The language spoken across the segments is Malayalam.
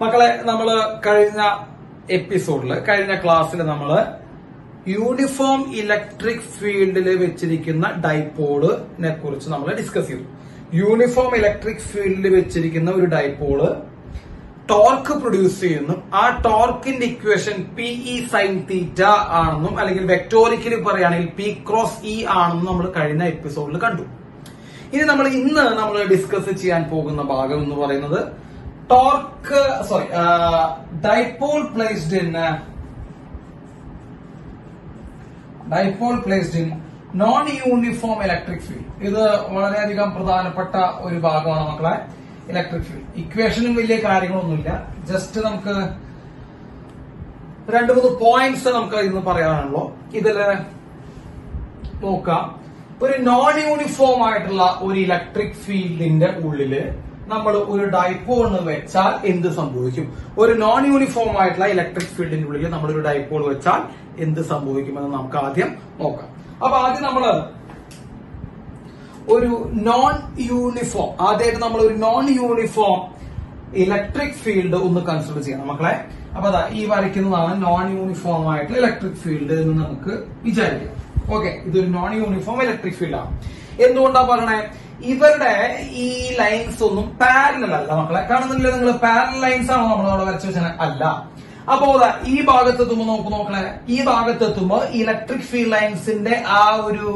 മക്കളെ നമ്മൾ കഴിഞ്ഞ എപ്പിസോഡിൽ കഴിഞ്ഞ ക്ലാസ്സിൽ നമ്മൾ യൂണിഫോം ഇലക്ട്രിക് ഫീൽഡിൽ വെച്ചിരിക്കുന്ന ഡൈപോളിനെ കുറിച്ച് നമ്മൾ ഡിസ്കസ് ചെയ്തു. യൂണിഫോം ഇലക്ട്രിക് ഫീൽഡിൽ വെച്ചിരിക്കുന്ന ഒരു ഡൈപോൾ ടോർക്ക് പ്രൊഡ്യൂസ് ചെയ്യുന്നു. ആ ടോർക്കിന്റെ equation P E sine theta ആണെന്നും അല്ലെങ്കിൽ വെക്ടോറിക്കലി പറയുകയാണെങ്കിൽ പി ക്രോസ് ഇ ആണെന്നും നമ്മൾ കഴിഞ്ഞ എപ്പിസോഡിൽ കണ്ടു. ഇനി നമ്മൾ ഇന്ന് നമ്മൾ ഡിസ്കസ് ചെയ്യാൻ പോകുന്ന ഭാഗം എന്ന് പറയുന്നത് torque sorry dipole placed in dipole placed in non uniform electric field ഇത് വളരെയധികം പ്രധാനപ്പെട്ട ഒരു ഭാഗമാണ് മക്കളെ. ഇലക്ട്രിക് ഫീൽഡ് ഇക്വേഷനും വലിയ കാര്യങ്ങളൊന്നുമില്ല. ജസ്റ്റ് നമുക്ക് രണ്ട് മൂന്ന് പോയിന്റ്സ് നമുക്ക് ഇന്ന് പറയാനുള്ളൂ. ഇതിൽ നോക്കാം. ഒരു നോൺ യൂണിഫോം ആയിട്ടുള്ള ഒരു ഇലക്ട്രിക് ഫീൽഡിന്റെ ഉള്ളിൽ നമ്മൾ ഒരു ഡൈപോൾ വെച്ചാൽ എന്ത് സംഭവിക്കും? ഒരു നോൺ യൂണിഫോം ആയിട്ടുള്ള ഇലക്ട്രിക് ഫീൽഡിന്റെ ഉള്ളിൽ നമ്മൾ ഒരു ഡൈപോൾ വെച്ചാൽ എന്ത് സംഭവിക്കുമെന്ന് നമുക്ക് ആദ്യം നോക്കാം. അപ്പൊ ആദ്യം നമ്മൾ ഒരു നോൺ യൂണിഫോം ആദ്യമായിട്ട് നമ്മൾ ഒരു നോൺ യൂണിഫോം ഇലക്ട്രിക് ഫീൽഡ് ഒന്ന് കൺസിഡർ ചെയ്യണം മക്കളെ. അപ്പൊ അതാ ഈ വരയ്ക്കുന്നതാണ് നോൺ യൂണിഫോം ആയിട്ടുള്ള ഇലക്ട്രിക് ഫീൽഡ് എന്ന് നമുക്ക് വിചാരിക്കാം. ഓക്കെ ഇതൊരു നോൺ യൂണിഫോം ഇലക്ട്രിക് ഫീൽഡ് ആണ്. എന്തുകൊണ്ടാ പറയണേ? ഇവരുടെ ഈ ലൈൻസ് ഒന്നും പാരലൽ അല്ല മക്കളെ. കാണുന്നില്ലേ നിങ്ങൾ പാരലൽ ലൈൻസ് ആണോ നമ്മൾ അവിടെ വരച്ചു വെച്ചാൽ അല്ല. അപ്പോ ഈ ഭാഗത്ത് എത്തുമ്പോ നോക്ക് നോക്കണേ ഈ ഭാഗത്ത് എത്തുമ്പോ ഇലക്ട്രിക് ഫീൽഡ് ലൈൻസിന്റെ ആ ഒരു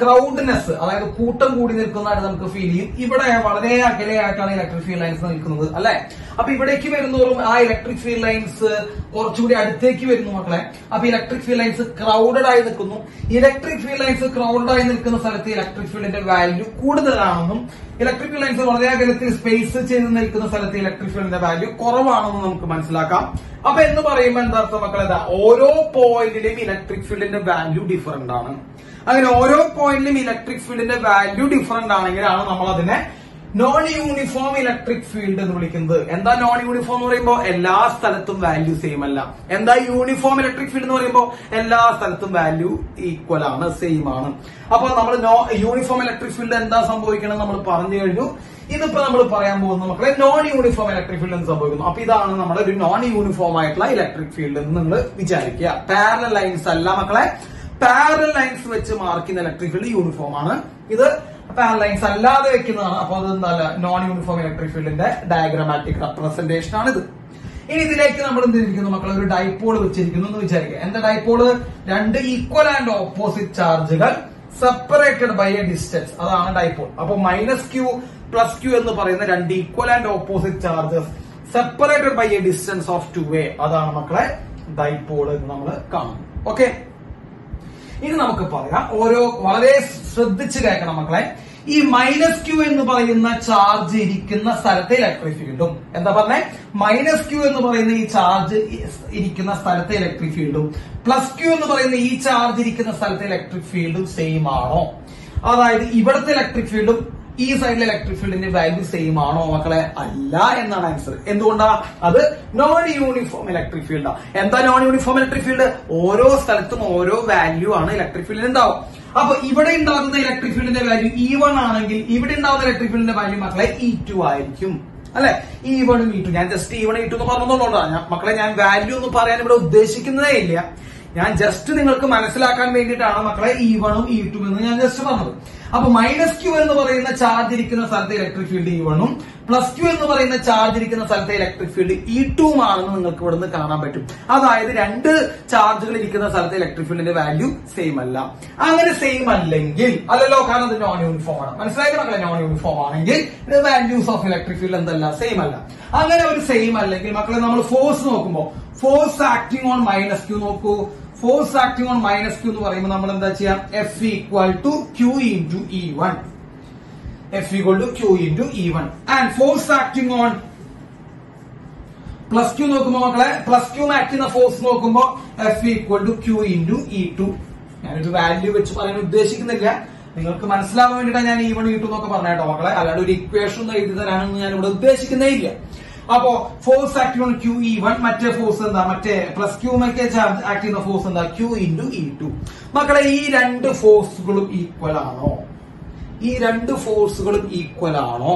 ക്രൗഡ്നെസ് അതായത് കൂട്ടം കൂടി നിൽക്കുന്നതായിട്ട് നമുക്ക് ഫീൽ ചെയ്യും. ഇവിടെ വളരെ അകലെയായിട്ടാണ് ഇലക്ട്രിക് ഫീൽഡ് ലൈൻസ് നിൽക്കുന്നത് അല്ലെ? അപ്പൊ ഇവിടേക്ക് വരുന്നോറും ആ ഇലക്ട്രിക് ഫീൽഡ് ലൈൻസ് കുറച്ചുകൂടി അടുത്തേക്ക് വരുന്നു മക്കളെ. അപ്പൊ ഇലക്ട്രിക് ഫീൽഡ് ലൈൻസ് ക്രൗഡഡ് ആയി നിൽക്കുന്നു. ഇലക്ട്രിക് ഫീൽഡ് ലൈൻസ് ക്രൗഡഡ് ആയി നിൽക്കുന്ന സ്ഥലത്ത് ഇലക്ട്രിക് ഫീൽഡിന്റെ വാല്യൂ കൂടുതലാണെന്നും ഇലക്ട്രിക് ഫീൽഡ് ലൈൻസ് വളരെ അകലത്തിൽ സ്പേസ് ചെയ്ത് നിൽക്കുന്ന സ്ഥലത്ത് ഇലക്ട്രിക് ഫീൽഡിന്റെ വാല്യൂ കുറവാണെന്നും നമുക്ക് മനസ്സിലാക്കാം. അപ്പൊ എന്ന് പറയുമ്പോൾ എന്താ അർത്ഥം മക്കളെ? ഓരോ പോയിന്റിലും ഇലക്ട്രിക് ഫീൽഡിന്റെ വാല്യൂ ഡിഫറെന്റ് ആണ്. അങ്ങനെ ഓരോ പോയിന്റിലും ഇലക്ട്രിക് ഫീൽഡിന്റെ വാല്യൂ ഡിഫറന്റ് ആണെങ്കിലാണ് നമ്മൾ അതിനെ നോൺ യൂണിഫോം ഇലക്ട്രിക് ഫീൽഡ് എന്ന് വിളിക്കുന്നത്. എന്താ നോൺ യൂണിഫോം എന്ന് പറയുമ്പോൾ എല്ലാ സ്ഥലത്തും വാല്യൂ സെയിം അല്ല. എന്താ യൂണിഫോം ഇലക്ട്രിക് ഫീൽഡ് എന്ന് പറയുമ്പോൾ എല്ലാ സ്ഥലത്തും വാല്യൂ ഈക്വൽ ആണ് സെയിം ആണ്. അപ്പൊ നമ്മൾ യൂണിഫോം ഇലക്ട്രിക് ഫീൽഡ് എന്താ സംഭവിക്കണം നമ്മൾ പറഞ്ഞു കഴിഞ്ഞു. ഇതിപ്പോ നമ്മൾ പറയാൻ പോകുന്ന മക്കളെ നോൺ യൂണിഫോം ഇലക്ട്രിക് ഫീൽഡ് എന്ന് സംഭവിക്കുന്നു. അപ്പൊ ഇതാണ് നമ്മുടെ ഒരു നോൺ യൂണിഫോം ആയിട്ടുള്ള ഇലക്ട്രിക് ഫീൽഡ് എന്ന് നിങ്ങൾ വിചാരിക്കുക. പാരലൽ ലൈൻസ് അല്ല മക്കളെ. പാരലൽ ലൈൻസ് വെച്ച് മാർക്ക് ചെയ്യുന്ന ഇലക്ട്രിക് ഫീൽഡ് യൂണിഫോം ആണ്. ഇത് പാരലൽ ലൈൻസ് അല്ലാതെ വെക്കുന്നതാണ്. അപ്പൊ അത് എന്താ നോൺ യൂണിഫോം ഇലക്ട്രിക് ഫീൽഡിന്റെ ഡയഗ്രമാറ്റിക് റെപ്രസെന്റേഷൻ ആണ് ഇത്. ഇനി ഇതിലേക്ക് നമ്മൾ എന്തിരിക്കുന്നു മക്കളെ ഒരു ഡൈപോൾ വെച്ചിരിക്കുന്നു എന്ന് വിചാരിക്കുക. എന്താ ഡൈപോൾ രണ്ട് ഈക്വൽ ആൻഡ് ഓപ്പോസിറ്റ് ചാർജുകൾ സെപ്പറേറ്റഡ് ബൈ എ ഡിസ്റ്റൻസ് അതാണ് ഡൈപോൾ അപ്പൊ മൈനസ് ക്യൂ പ്ലസ് ക്യൂ എന്ന് പറയുന്ന രണ്ട് equal and opposite charges separated by a distance of two വേ അതാണ് മക്കളെ ഡൈപോൾ എന്ന് നമ്മൾ കാണുന്നത്. ഓക്കെ ഇനി നമുക്ക് പറയാം. ഓരോ വളരെ ശ്രദ്ധിച്ച് കേൾക്കണം മക്കളെ. ഈ മൈനസ് ക്യൂ എന്ന് പറയുന്ന ചാർജ് ഇരിക്കുന്ന സ്ഥലത്തെ ഇലക്ട്രിക് ഫീൽഡും എന്താ പറഞ്ഞേ? മൈനസ് ക്യൂ എന്ന് പറയുന്ന ഈ ചാർജ് ഇരിക്കുന്ന സ്ഥലത്തെ ഇലക്ട്രിക് ഫീൽഡും പ്ലസ് ക്യൂ എന്ന് പറയുന്ന ഈ ചാർജ് ഇരിക്കുന്ന സ്ഥലത്തെ ഇലക്ട്രിക് ഫീൽഡും സെയിം ആണോ? അതായത് ഇവിടുത്തെ ഇലക്ട്രിക് ഫീൽഡും ഈ സൈഡിലെ ഇലക്ട്രിക് ഫീൽഡിന്റെ വാല്യൂ സെയിം ആണോ മക്കളെ? അല്ല എന്നാണ് ആൻസർ എന്തുകൊണ്ടാ? അത് നോൺ യൂണിഫോം ഇലക്ട്രിക് ഫീൽഡാ എന്താ നോൺ യൂണിഫോം ഇലക്ട്രിക് ഫീൽഡ് ഓരോ സ്ഥലത്തും ഓരോ വാല്യൂ ആണ് ഇലക്ട്രിക് ഫീൽഡിൽ ഉണ്ടാവും. അപ്പൊ ഇവിടെ ഉണ്ടാകുന്ന ഇലക്ട്രിക് ഫീൽഡിന്റെ വാല്യൂ ഇ വൺ ആണെങ്കിൽ ഇവിടെ ഉണ്ടാകുന്ന ഇലക്ട്രിക് ഫീൽഡിന്റെ വാല്യൂ മക്കളെ ഇ ടു ആയിരിക്കും. അല്ലെ? ഇ വണും ഇ ടു ഞാൻ just E one E two എന്ന് പറഞ്ഞതുകൊണ്ടാണ് മക്കളെ ഞാൻ വാല്യൂ ഒന്നും പറയാൻ ഇവിടെ ഉദ്ദേശിക്കുന്നതേ ഇല്ല. ഞാൻ ജസ്റ്റ് നിങ്ങൾക്ക് മനസ്സിലാക്കാൻ വേണ്ടിയിട്ടാണ് മക്കളെ ഇ വണും ഇ ടു എന്ന് ഞാൻ ജസ്റ്റ് പറഞ്ഞത്. അപ്പൊ മൈനസ് ക്യൂ എന്ന് പറയുന്ന ചാർജ് ഇരിക്കുന്ന സ്ഥലത്തെ ഇലക്ട്രിക് ഫീൽഡ് ഈ വണ്ണും പ്ലസ് ക്യൂ എന്ന് പറയുന്ന ചാർജ് ഇരിക്കുന്ന സ്ഥലത്തെ ഇലക്ട്രിക് ഫീൽഡ് ഇ ടൂം ആണെന്ന് നിങ്ങൾക്ക് ഇവിടുന്ന് കാണാൻ പറ്റും. അതായത് രണ്ട് ചാർജുകൾ ഇരിക്കുന്ന സ്ഥലത്തെ ഇലക്ട്രിക് ഫീൽഡിന്റെ വാല്യൂ സെയിം അല്ല. അങ്ങനെ സെയിം അല്ലെങ്കിൽ അല്ലല്ലോ കാരണം നോൺ യൂണിഫോം ആണ്. മനസ്സിലാക്കി മക്കളെ? നോൺ യൂണിഫോം ആണെങ്കിൽ വാല്യൂസ് ഓഫ് ഇലക്ട്രിക് ഫീൽഡ് എന്തല്ല? സെയിം അല്ല. അങ്ങനെ ഒരു സെയിം അല്ലെങ്കിൽ മക്കളെ നമ്മൾ ഫോഴ്സ് നോക്കുമ്പോൾ force acting on minus Q നോക്കൂ. Force acting on minus Q എന്ന് പറയുമ്പോൾ നമ്മൾ എന്താ ചെയ്യാം? F equal to Q into E one F equal to Q into E one and force acting on plus Q നോക്കുമ്പോൾ മക്കളെ പ്ലസ് ക്യൂ ആക്ട് ചെയ്യുന്ന ഫോഴ്സ് നോക്കുമ്പോൾ F equal to Q into E two ഞാനൊരു വാല്യൂ വെച്ച് പറയാൻ ഉദ്ദേശിക്കുന്നില്ല. നിങ്ങൾക്ക് മനസ്സിലാവാൻ വേണ്ടിയിട്ടാണ് ഞാൻ ഇ വൺ ഇ ടു എന്നൊക്കെ പറഞ്ഞേട്ടോ മക്കളെ. അല്ലാണ്ട് ഒരു ഇക്വേഷൻ എഴുതി തരാനൊന്നും ഞാൻ ഇവിടെ ഉദ്ദേശിക്കുന്നേ ഇല്ല. അപ്പോ force act on Q E one മറ്റേ ഫോഴ്സ് എന്താ? മറ്റേ പ്ലസ് ക്യൂ മറ്റേ ചാർജ് ആക്ട് ചെയ്യുന്ന ഫോഴ്സ് എന്താ? ക്യൂ ഇന്റു ഇ ടു മക്കളെ ഈ രണ്ട് ഫോഴ്സുകളും ഈക്വൽ ആണോ? ഈ രണ്ട് ഫോഴ്സുകളും ഈക്വൽ ആണോ?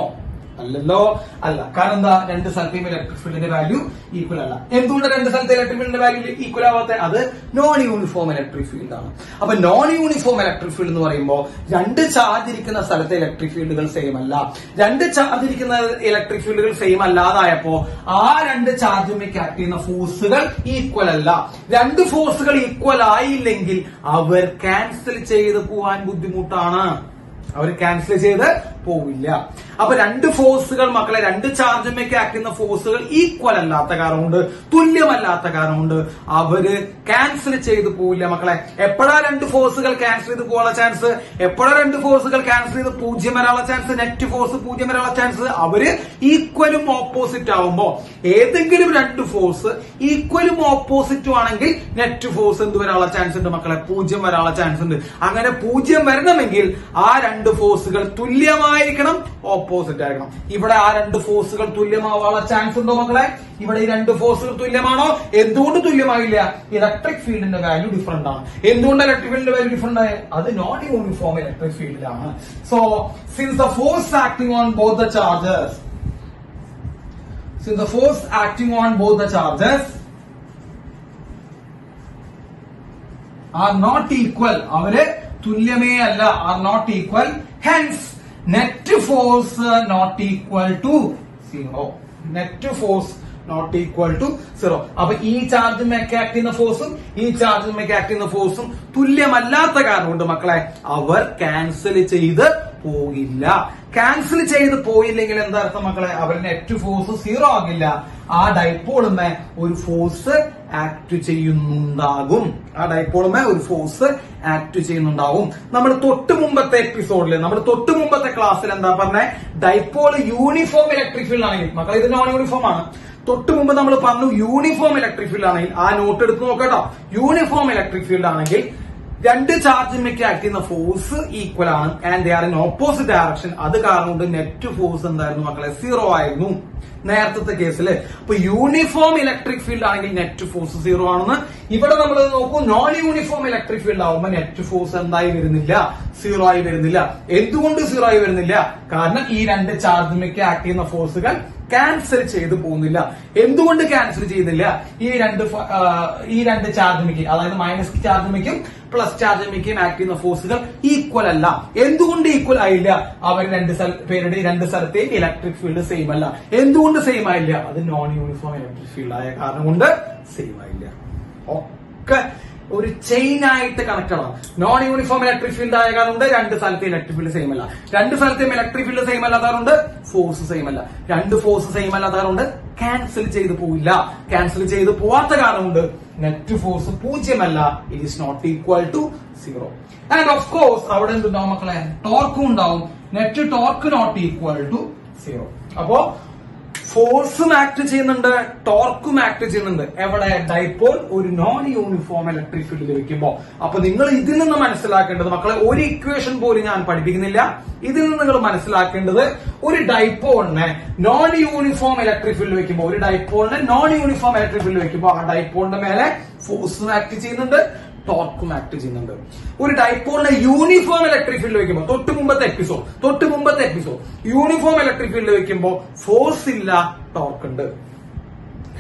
അല്ലല്ലോ അല്ല കാരണം എന്താ? രണ്ട് സ്ഥലത്തെയും ഇലക്ട്രിക് ഫീൽഡിന്റെ വാല്യൂ ഈക്വൽ അല്ല. എന്തുകൊണ്ട് രണ്ട് സ്ഥലത്തെ ഇലക്ട്രിക് ഫീൽഡിന്റെ വാല്യൂ ഈക്വൽ ആവാത്ത? അത് നോൺ യൂണിഫോം ഇലക്ട്രിക് ഫീൽഡ് ആണ്. അപ്പൊ നോൺ യൂണിഫോം ഇലക്ട്രിക് ഫീൽഡ് എന്ന് പറയുമ്പോൾ രണ്ട് ചാർജ് ഇരിക്കുന്ന സ്ഥലത്തെ ഇലക്ട്രിക് ഫീൽഡുകൾ സെയിം അല്ല. രണ്ട് ചാർജ് ഇരിക്കുന്ന ഇലക്ട്രിക് ഫീൽഡുകൾ സെയിം അല്ലാതായപ്പോ ആ രണ്ട് ചാർജുമേക്ക് ആക്ട് ചെയ്യുന്ന ഫോഴ്സുകൾ ഈക്വൽ അല്ല. രണ്ട് ഫോഴ്സുകൾ ഈക്വൽ ആയില്ലെങ്കിൽ അവർ ക്യാൻസൽ ചെയ്ത് പോവാൻ ബുദ്ധിമുട്ടാണ്. അവർ ക്യാൻസൽ ചെയ്ത് പോവില്ല. അപ്പൊ രണ്ട് ഫോഴ്സുകൾ മക്കളെ രണ്ട് ചാർജുമേക്ക് ആക്കുന്ന ഫോഴ്സുകൾ ഈക്വൽ അല്ലാത്ത കാരണം കൊണ്ട് തുല്യമല്ലാത്ത കാരണം കൊണ്ട് അവർ ക്യാൻസൽ ചെയ്ത് പോവില്ല മക്കളെ. എപ്പോഴാ രണ്ട് ഫോഴ്സുകൾ ക്യാൻസൽ ചെയ്ത് പോകാനുള്ള ചാൻസ് എപ്പോഴാ രണ്ട് ഫോഴ്സുകൾ ക്യാൻസൽ ചെയ്ത് പൂജ്യം വരാനുള്ള ചാൻസ് നെറ്റ് ഫോഴ്സ് പൂജ്യം വരാനുള്ള ചാൻസ് അവർ ഈക്വലും ഓപ്പോസിറ്റ് ആവുമ്പോ ഏതെങ്കിലും രണ്ട് ഫോഴ്സ് ഈക്വലും ഓപ്പോസിറ്റും ആണെങ്കിൽ നെറ്റ് ഫോഴ്സ് എന്ത് വരാനുള്ള ചാൻസ് ഉണ്ട് മക്കളെ? പൂജ്യം വരാനുള്ള ചാൻസ് ഉണ്ട്. അങ്ങനെ പൂജ്യം വരണമെങ്കിൽ ആ രണ്ട് ഫോഴ്സുകൾ തുല്യമായിരിക്കണം ഓപ്പോസിറ്റ് ആയിരിക്കണം. ഇവിടെ ആ രണ്ട് ഫോഴ്സുകൾ തുല്യമാവാനുള്ള ചാൻസ് ഉണ്ടോ മക്കളെ? ഇവിടെ ഈ രണ്ട് ഫോഴ്സുകൾ തുല്യമാണോ? എന്തുകൊണ്ട് തുല്യമായില്ല? ഇലക്ട്രിക് ഫീൽഡിന്റെ വാല്യൂ ഡിഫറെന്റ് ആണ്. എന്തുകൊണ്ട് ഇലക്ട്രിക് ഫീൽഡിന്റെ വാല്യൂ ഡിഫറെന്റ് ആയ അത് non uniform electric ഫീൽഡിലാണ് so since the force acting on both the charges since the force acting on both the charges are not equal അവർ തുല്യമേ അല്ല are not equal hence net force not equal to zero net force not equal to zero അപ്പൊ ഈ ചാർജുമേക്ക് ആക്ട് ചെയ്യുന്ന ഫോഴ്സും ഈ ചാർജുമേക്ക് ആക്ട് ചെയ്യുന്ന ഫോഴ്സും തുല്യമല്ലാത്ത കാരണം കൊണ്ട് മക്കളെ. അവർ ക്യാൻസൽ ചെയ്ത് പോകില്ല. ക്യാൻസൽ ചെയ്ത് പോയില്ലെങ്കിൽ എന്താ അർത്ഥം മക്കളെ? അവർ നെറ്റ് ഫോഴ്സ് സീറോ ആകില്ല. ആ ഡൈപ്പോളുമേ ഒരു ഫോഴ്സ് ആക്ട് ചെയ്യുന്നുണ്ടാകും. ആ ഡൈപ്പോളുമേ ഒരു ഫോഴ്സ് ആക്ട് ചെയ്യുന്നുണ്ടാകും. നമ്മൾ തൊട്ട് മുമ്പത്തെ എപ്പിസോഡിൽ നമ്മൾ തൊട്ട് മുമ്പത്തെ ക്ലാസ്സിൽ എന്താ പറഞ്ഞേ? ഡൈപ്പോൾ യൂണിഫോം ഇലക്ട്രിക് ഫീൽഡ് ആണെങ്കിൽ മക്കൾ ഇത് നോൺ യൂണിഫോം ആണ്. തൊട്ട് മുമ്പ് നമ്മൾ പറഞ്ഞു യൂണിഫോം ഇലക്ട്രിക് ഫീൽഡ് ആണെങ്കിൽ ആ നോട്ട് എടുത്ത് നോക്കട്ടോ യൂണിഫോം ഇലക്ട്രിക് ഫീൽഡ് ആണെങ്കിൽ രണ്ട് ചാർജിന്മേക്ക് ആക്ട് ചെയ്യുന്ന ഫോഴ്സ് ഈക്വൽ ആണ്. And they are in opposite direction അത് കാരണം കൊണ്ട് നെറ്റ് ഫോഴ്സ് എന്തായിരുന്നു മക്കളെ? സീറോ ആയിരുന്നു. നേരത്തെ കേസിൽ അപ്പൊ യൂണിഫോം ഇലക്ട്രിക് ഫീൽഡ് ആണെങ്കിൽ നെറ്റ് ഫോഴ്സ് സീറോ ആണെന്ന്. ഇവിടെ നമ്മൾ നോക്കൂ. നോൺ യൂണിഫോം ഇലക്ട്രിക് ഫീൽഡ് ആവുമ്പോൾ നെറ്റ് ഫോഴ്സ് എന്തായി വരുന്നില്ല? സീറോ ആയി വരുന്നില്ല. എന്തുകൊണ്ട് സീറോ ആയി വരുന്നില്ല? കാരണം ഈ രണ്ട് ചാർജിന്മേക്ക് ആക്ട് ചെയ്യുന്ന ഫോഴ്സുകൾ ക്യാൻസൽ ചെയ്ത് പോകുന്നില്ല. എന്തുകൊണ്ട് ക്യാൻസൽ ചെയ്യുന്നില്ല? ഈ രണ്ട് ഈ രണ്ട് ചാർജിമിക്കും അതായത് മൈനസ് ചാർജിമിക്കും പ്ലസ് ചാർജിമിക്കും ആക്ട് ചെയ്യുന്ന ഫോഴ്സുകൾ ഈക്വൽ അല്ല. എന്തുകൊണ്ട് ഈക്വൽ ആയില്ല? അവർ രണ്ട് പേരുടെ രണ്ട് സ്ഥലത്തെയും ഇലക്ട്രിക് ഫീൽഡ് സെയിം അല്ല. എന്തുകൊണ്ട് സെയിം ആയില്ല? അത് നോൺ യൂണിഫോം ഇലക്ട്രിക് ഫീൽഡ് ആയ കാരണം കൊണ്ട് സെയിം ആയില്ല. ഒക്കെ ഒരു ചെയിൻ ആയിട്ട് കണക്ട് ആണ് നോൺ യൂണിഫോം ഇലക്ട്രിക് ഫീൽഡ് ആയ കാരണം രണ്ട് സ്ഥലത്തെ ഇലക്ട്രിക് ഫീൽഡ് സെയിം അല്ല. രണ്ട് സ്ഥലത്തെയും ഇലക്ട്രിക് ഫീൽഡ് സെയിം അല്ലാതാറുണ്ട് ഫോഴ്സ് സെയിം അല്ല. രണ്ട് ഫോഴ്സ് സെയിം അല്ലാതാറുണ്ട് ക്യാൻസൽ ചെയ്ത് പോവില്ല. ക്യാൻസൽ ചെയ്ത് പോവാത്ത കാരണമുണ്ട് നെറ്റ് ഫോഴ്സ് പൂജ്യമല്ല. It is not equal to zero and of course അവിടെ എന്തുണ്ടാവും മക്കളെ? ടോർക്കും ഉണ്ടാവും. Net torque not equal to zero അപ്പോ ഫോഴ്സും ആക്ട് ചെയ്യുന്നുണ്ട് ടോർക്കും ആക്ട് ചെയ്യുന്നുണ്ട്. എവിടെ? ഡൈപ്പോൾ ഒരു നോൺ യൂണിഫോം ഇലക്ട്രിക് ഫീൽഡിൽ വെക്കുമ്പോ. അപ്പൊ നിങ്ങൾ ഇതിൽ നിന്ന് മനസ്സിലാക്കേണ്ടത് മക്കളെ ഒരു ഇക്വേഷൻ പോലും ഞാൻ പഠിപ്പിക്കുന്നില്ല. ഇതിൽ നിന്ന് നിങ്ങൾ മനസ്സിലാക്കേണ്ടത് ഒരു ഡൈപ്പോളിനെ നോൺ യൂണിഫോം ഇലക്ട്രിക് ഫീൽഡ് വെക്കുമ്പോൾ ഒരു ഡൈപ്പോളിനെ നോൺ യൂണിഫോം ഇലക്ട്രിക് ഫീൽഡ് വെക്കുമ്പോൾ ആ ഡൈപ്പോളിന്റെ മേലെ ഫോഴ്സും ആക്ട് ചെയ്യുന്നുണ്ട്. ടോർക്കും ആക്ട് ചെയ്യുന്നുണ്ട്. ഒരു ഡൈപോളിനെ യൂണിഫോം ഇലക്ട്രിക് ഫീൽഡ് വെക്കുമ്പോൾ തൊട്ട് മുമ്പത്തെ എപ്പിസോഡ് തൊട്ട് മുമ്പത്തെ എപ്പിസോഡ് യൂണിഫോം ഇലക്ട്രിക് ഫീൽഡ് വെക്കുമ്പോൾ ഫോഴ്സ് ഇല്ല ടോർക്ക് ഉണ്ട്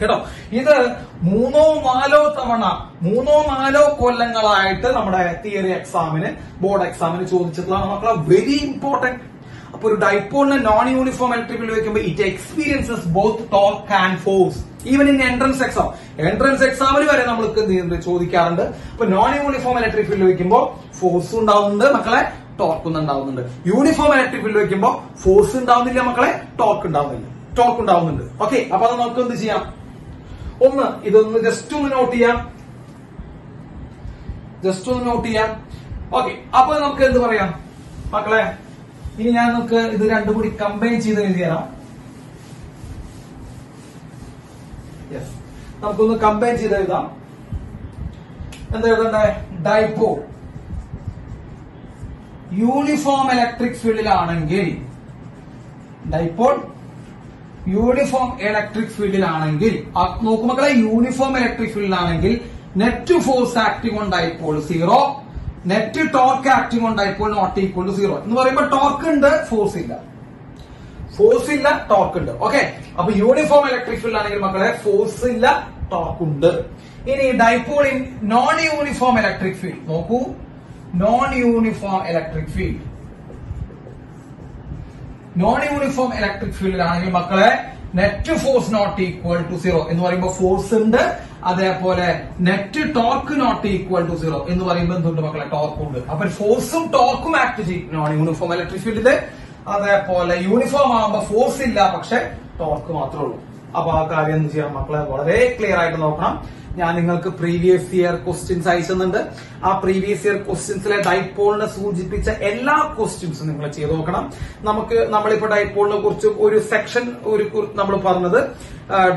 കേട്ടോ? ഇത് മൂന്നോ നാലോ തവണ മൂന്നോ നാലോ കൊല്ലങ്ങളായിട്ട് നമ്മുടെ തിയറി എക്സാമിന് ബോർഡ് എക്സാമിന് ചോദിച്ചിട്ടുള്ളതാണ് മക്കളെ വെരി ഇമ്പോർട്ടന്റ് അപ്പൊ ഒരു ഡൈപോളിനെ നോൺ യൂണിഫോം ഇലക്ട്രിക് ഫീൽഡ് വെക്കുമ്പോൾ it experiences both torque and force even in entrance exam entrance എക്സാമിന് വരെ നമ്മൾക്ക് എന്ത് ചോദിക്കാറുണ്ട്. അപ്പൊ നോൺ യൂണിഫോം ഇലക്ട്രിക് ഫീൽഡ് വെക്കുമ്പോൾ ഫോഴ്സ് ഉണ്ടാവുന്നുണ്ട് മക്കളെ ടോർക്ക് ഉണ്ടാവുന്നുണ്ട്. യൂണിഫോം ഇലക്ട്രിക് ഫീൽഡ് വെക്കുമ്പോൾ ഫോഴ്സ് ഉണ്ടാവുന്നില്ല മക്കളെ ടോർക്ക് ഉണ്ടാവുന്നില്ല. ടോർക്ക് ഉണ്ടാവുന്നുണ്ട്. ഓക്കെ അപ്പൊ അത് നമുക്ക് എന്ത് ചെയ്യാം? ഒന്ന് ഇതൊന്ന് ജസ്റ്റ് ഒന്ന് നോട്ട് ചെയ്യാം. ജസ്റ്റ് ഒന്ന് നോട്ട് ചെയ്യാം. ഓക്കെ അപ്പൊ നമുക്ക് എന്ത് പറയാം? മക്കളെ ഇനി ഞാൻ നമുക്ക് ഇത് രണ്ടും കൂടി കമ്പൈൻ ചെയ്ത് എഴുതി തരാം നമുക്കൊന്ന് കമ്പൈൻ ചെയ്ത് എഴുതാം. എന്താ എഴുതണ്ടേ? ഡൈപോൾ യൂണിഫോം ഇലക്ട്രിക് ഫീൽഡിലാണെങ്കിൽ ഡൈപ്പോൾ യൂണിഫോം ഇലക്ട്രിക് ഫീൽഡിലാണെങ്കിൽ നോക്കുമ്പോൾ uniform electric ഫീൽഡിലാണെങ്കിൽ net force acting on dipole zero net torque acting ഉണ്ട് dipole not equal to zero എന്ന് പറയുമ്പോൾ ടോക്ക് ഉണ്ട് ഫോഴ്സ് ഇല്ല. ഫോഴ്സ് ഇല്ല ടോക്ക് ഉണ്ട്. ഓക്കെ അപ്പൊ യൂണിഫോം ഇലക്ട്രിക് ഫീൽഡ് ആണെങ്കിൽ മക്കളെ ഫോഴ്സ് ഇല്ല ടോക്ക് ഉണ്ട്. ഇനി dipole in non uniform electric field നോക്കൂ. Non uniform electric field non uniform electric ഫീൽഡിലാണെങ്കിൽ മക്കളെ net force not equal to zero എന്ന് പറയുമ്പോൾ ഫോഴ്സ് ഉണ്ട്. അതേപോലെ net torque not equal to zero എന്ന് പറയുമ്പോൾ എന്തുണ്ട് മക്കളെ? ടോർക്ക് ഉണ്ട്. അപ്പൊ ഫോഴ്സും ടോർക്കും ആക്ട് നോൺ യൂണിഫോം ഇലക്ട്രിക് ഫീൽഡിൽ അതേപോലെ യൂണിഫോം ആകുമ്പോൾ ഫോഴ്സ് ഇല്ല പക്ഷെ ടോർക്ക് മാത്രമേ ഉള്ളൂ. അപ്പൊ ആ കാര്യം എന്ത് ചെയ്യാം? മക്കളെ വളരെ ക്ലിയർ ആയിട്ട് നോക്കണം. ഞാൻ നിങ്ങൾക്ക് പ്രീവിയസ് ഇയർ ക്വസ്റ്റ്യൻസ് അയച്ചുന്നുണ്ട് ആ പ്രീവിയസ് ഇയർ ക്വസ്റ്റ്യൻസിലെ ഡൈപോളിനെ സൂചിപ്പിച്ച എല്ലാ ക്വസ്റ്റ്യൻസും നിങ്ങൾ ചെയ്ത് നോക്കണം. നമുക്ക് നമ്മളിപ്പോ ഡൈപോളിനെ കുറിച്ച് ഒരു സെക്ഷൻ ഒരു നമ്മൾ പറഞ്ഞത്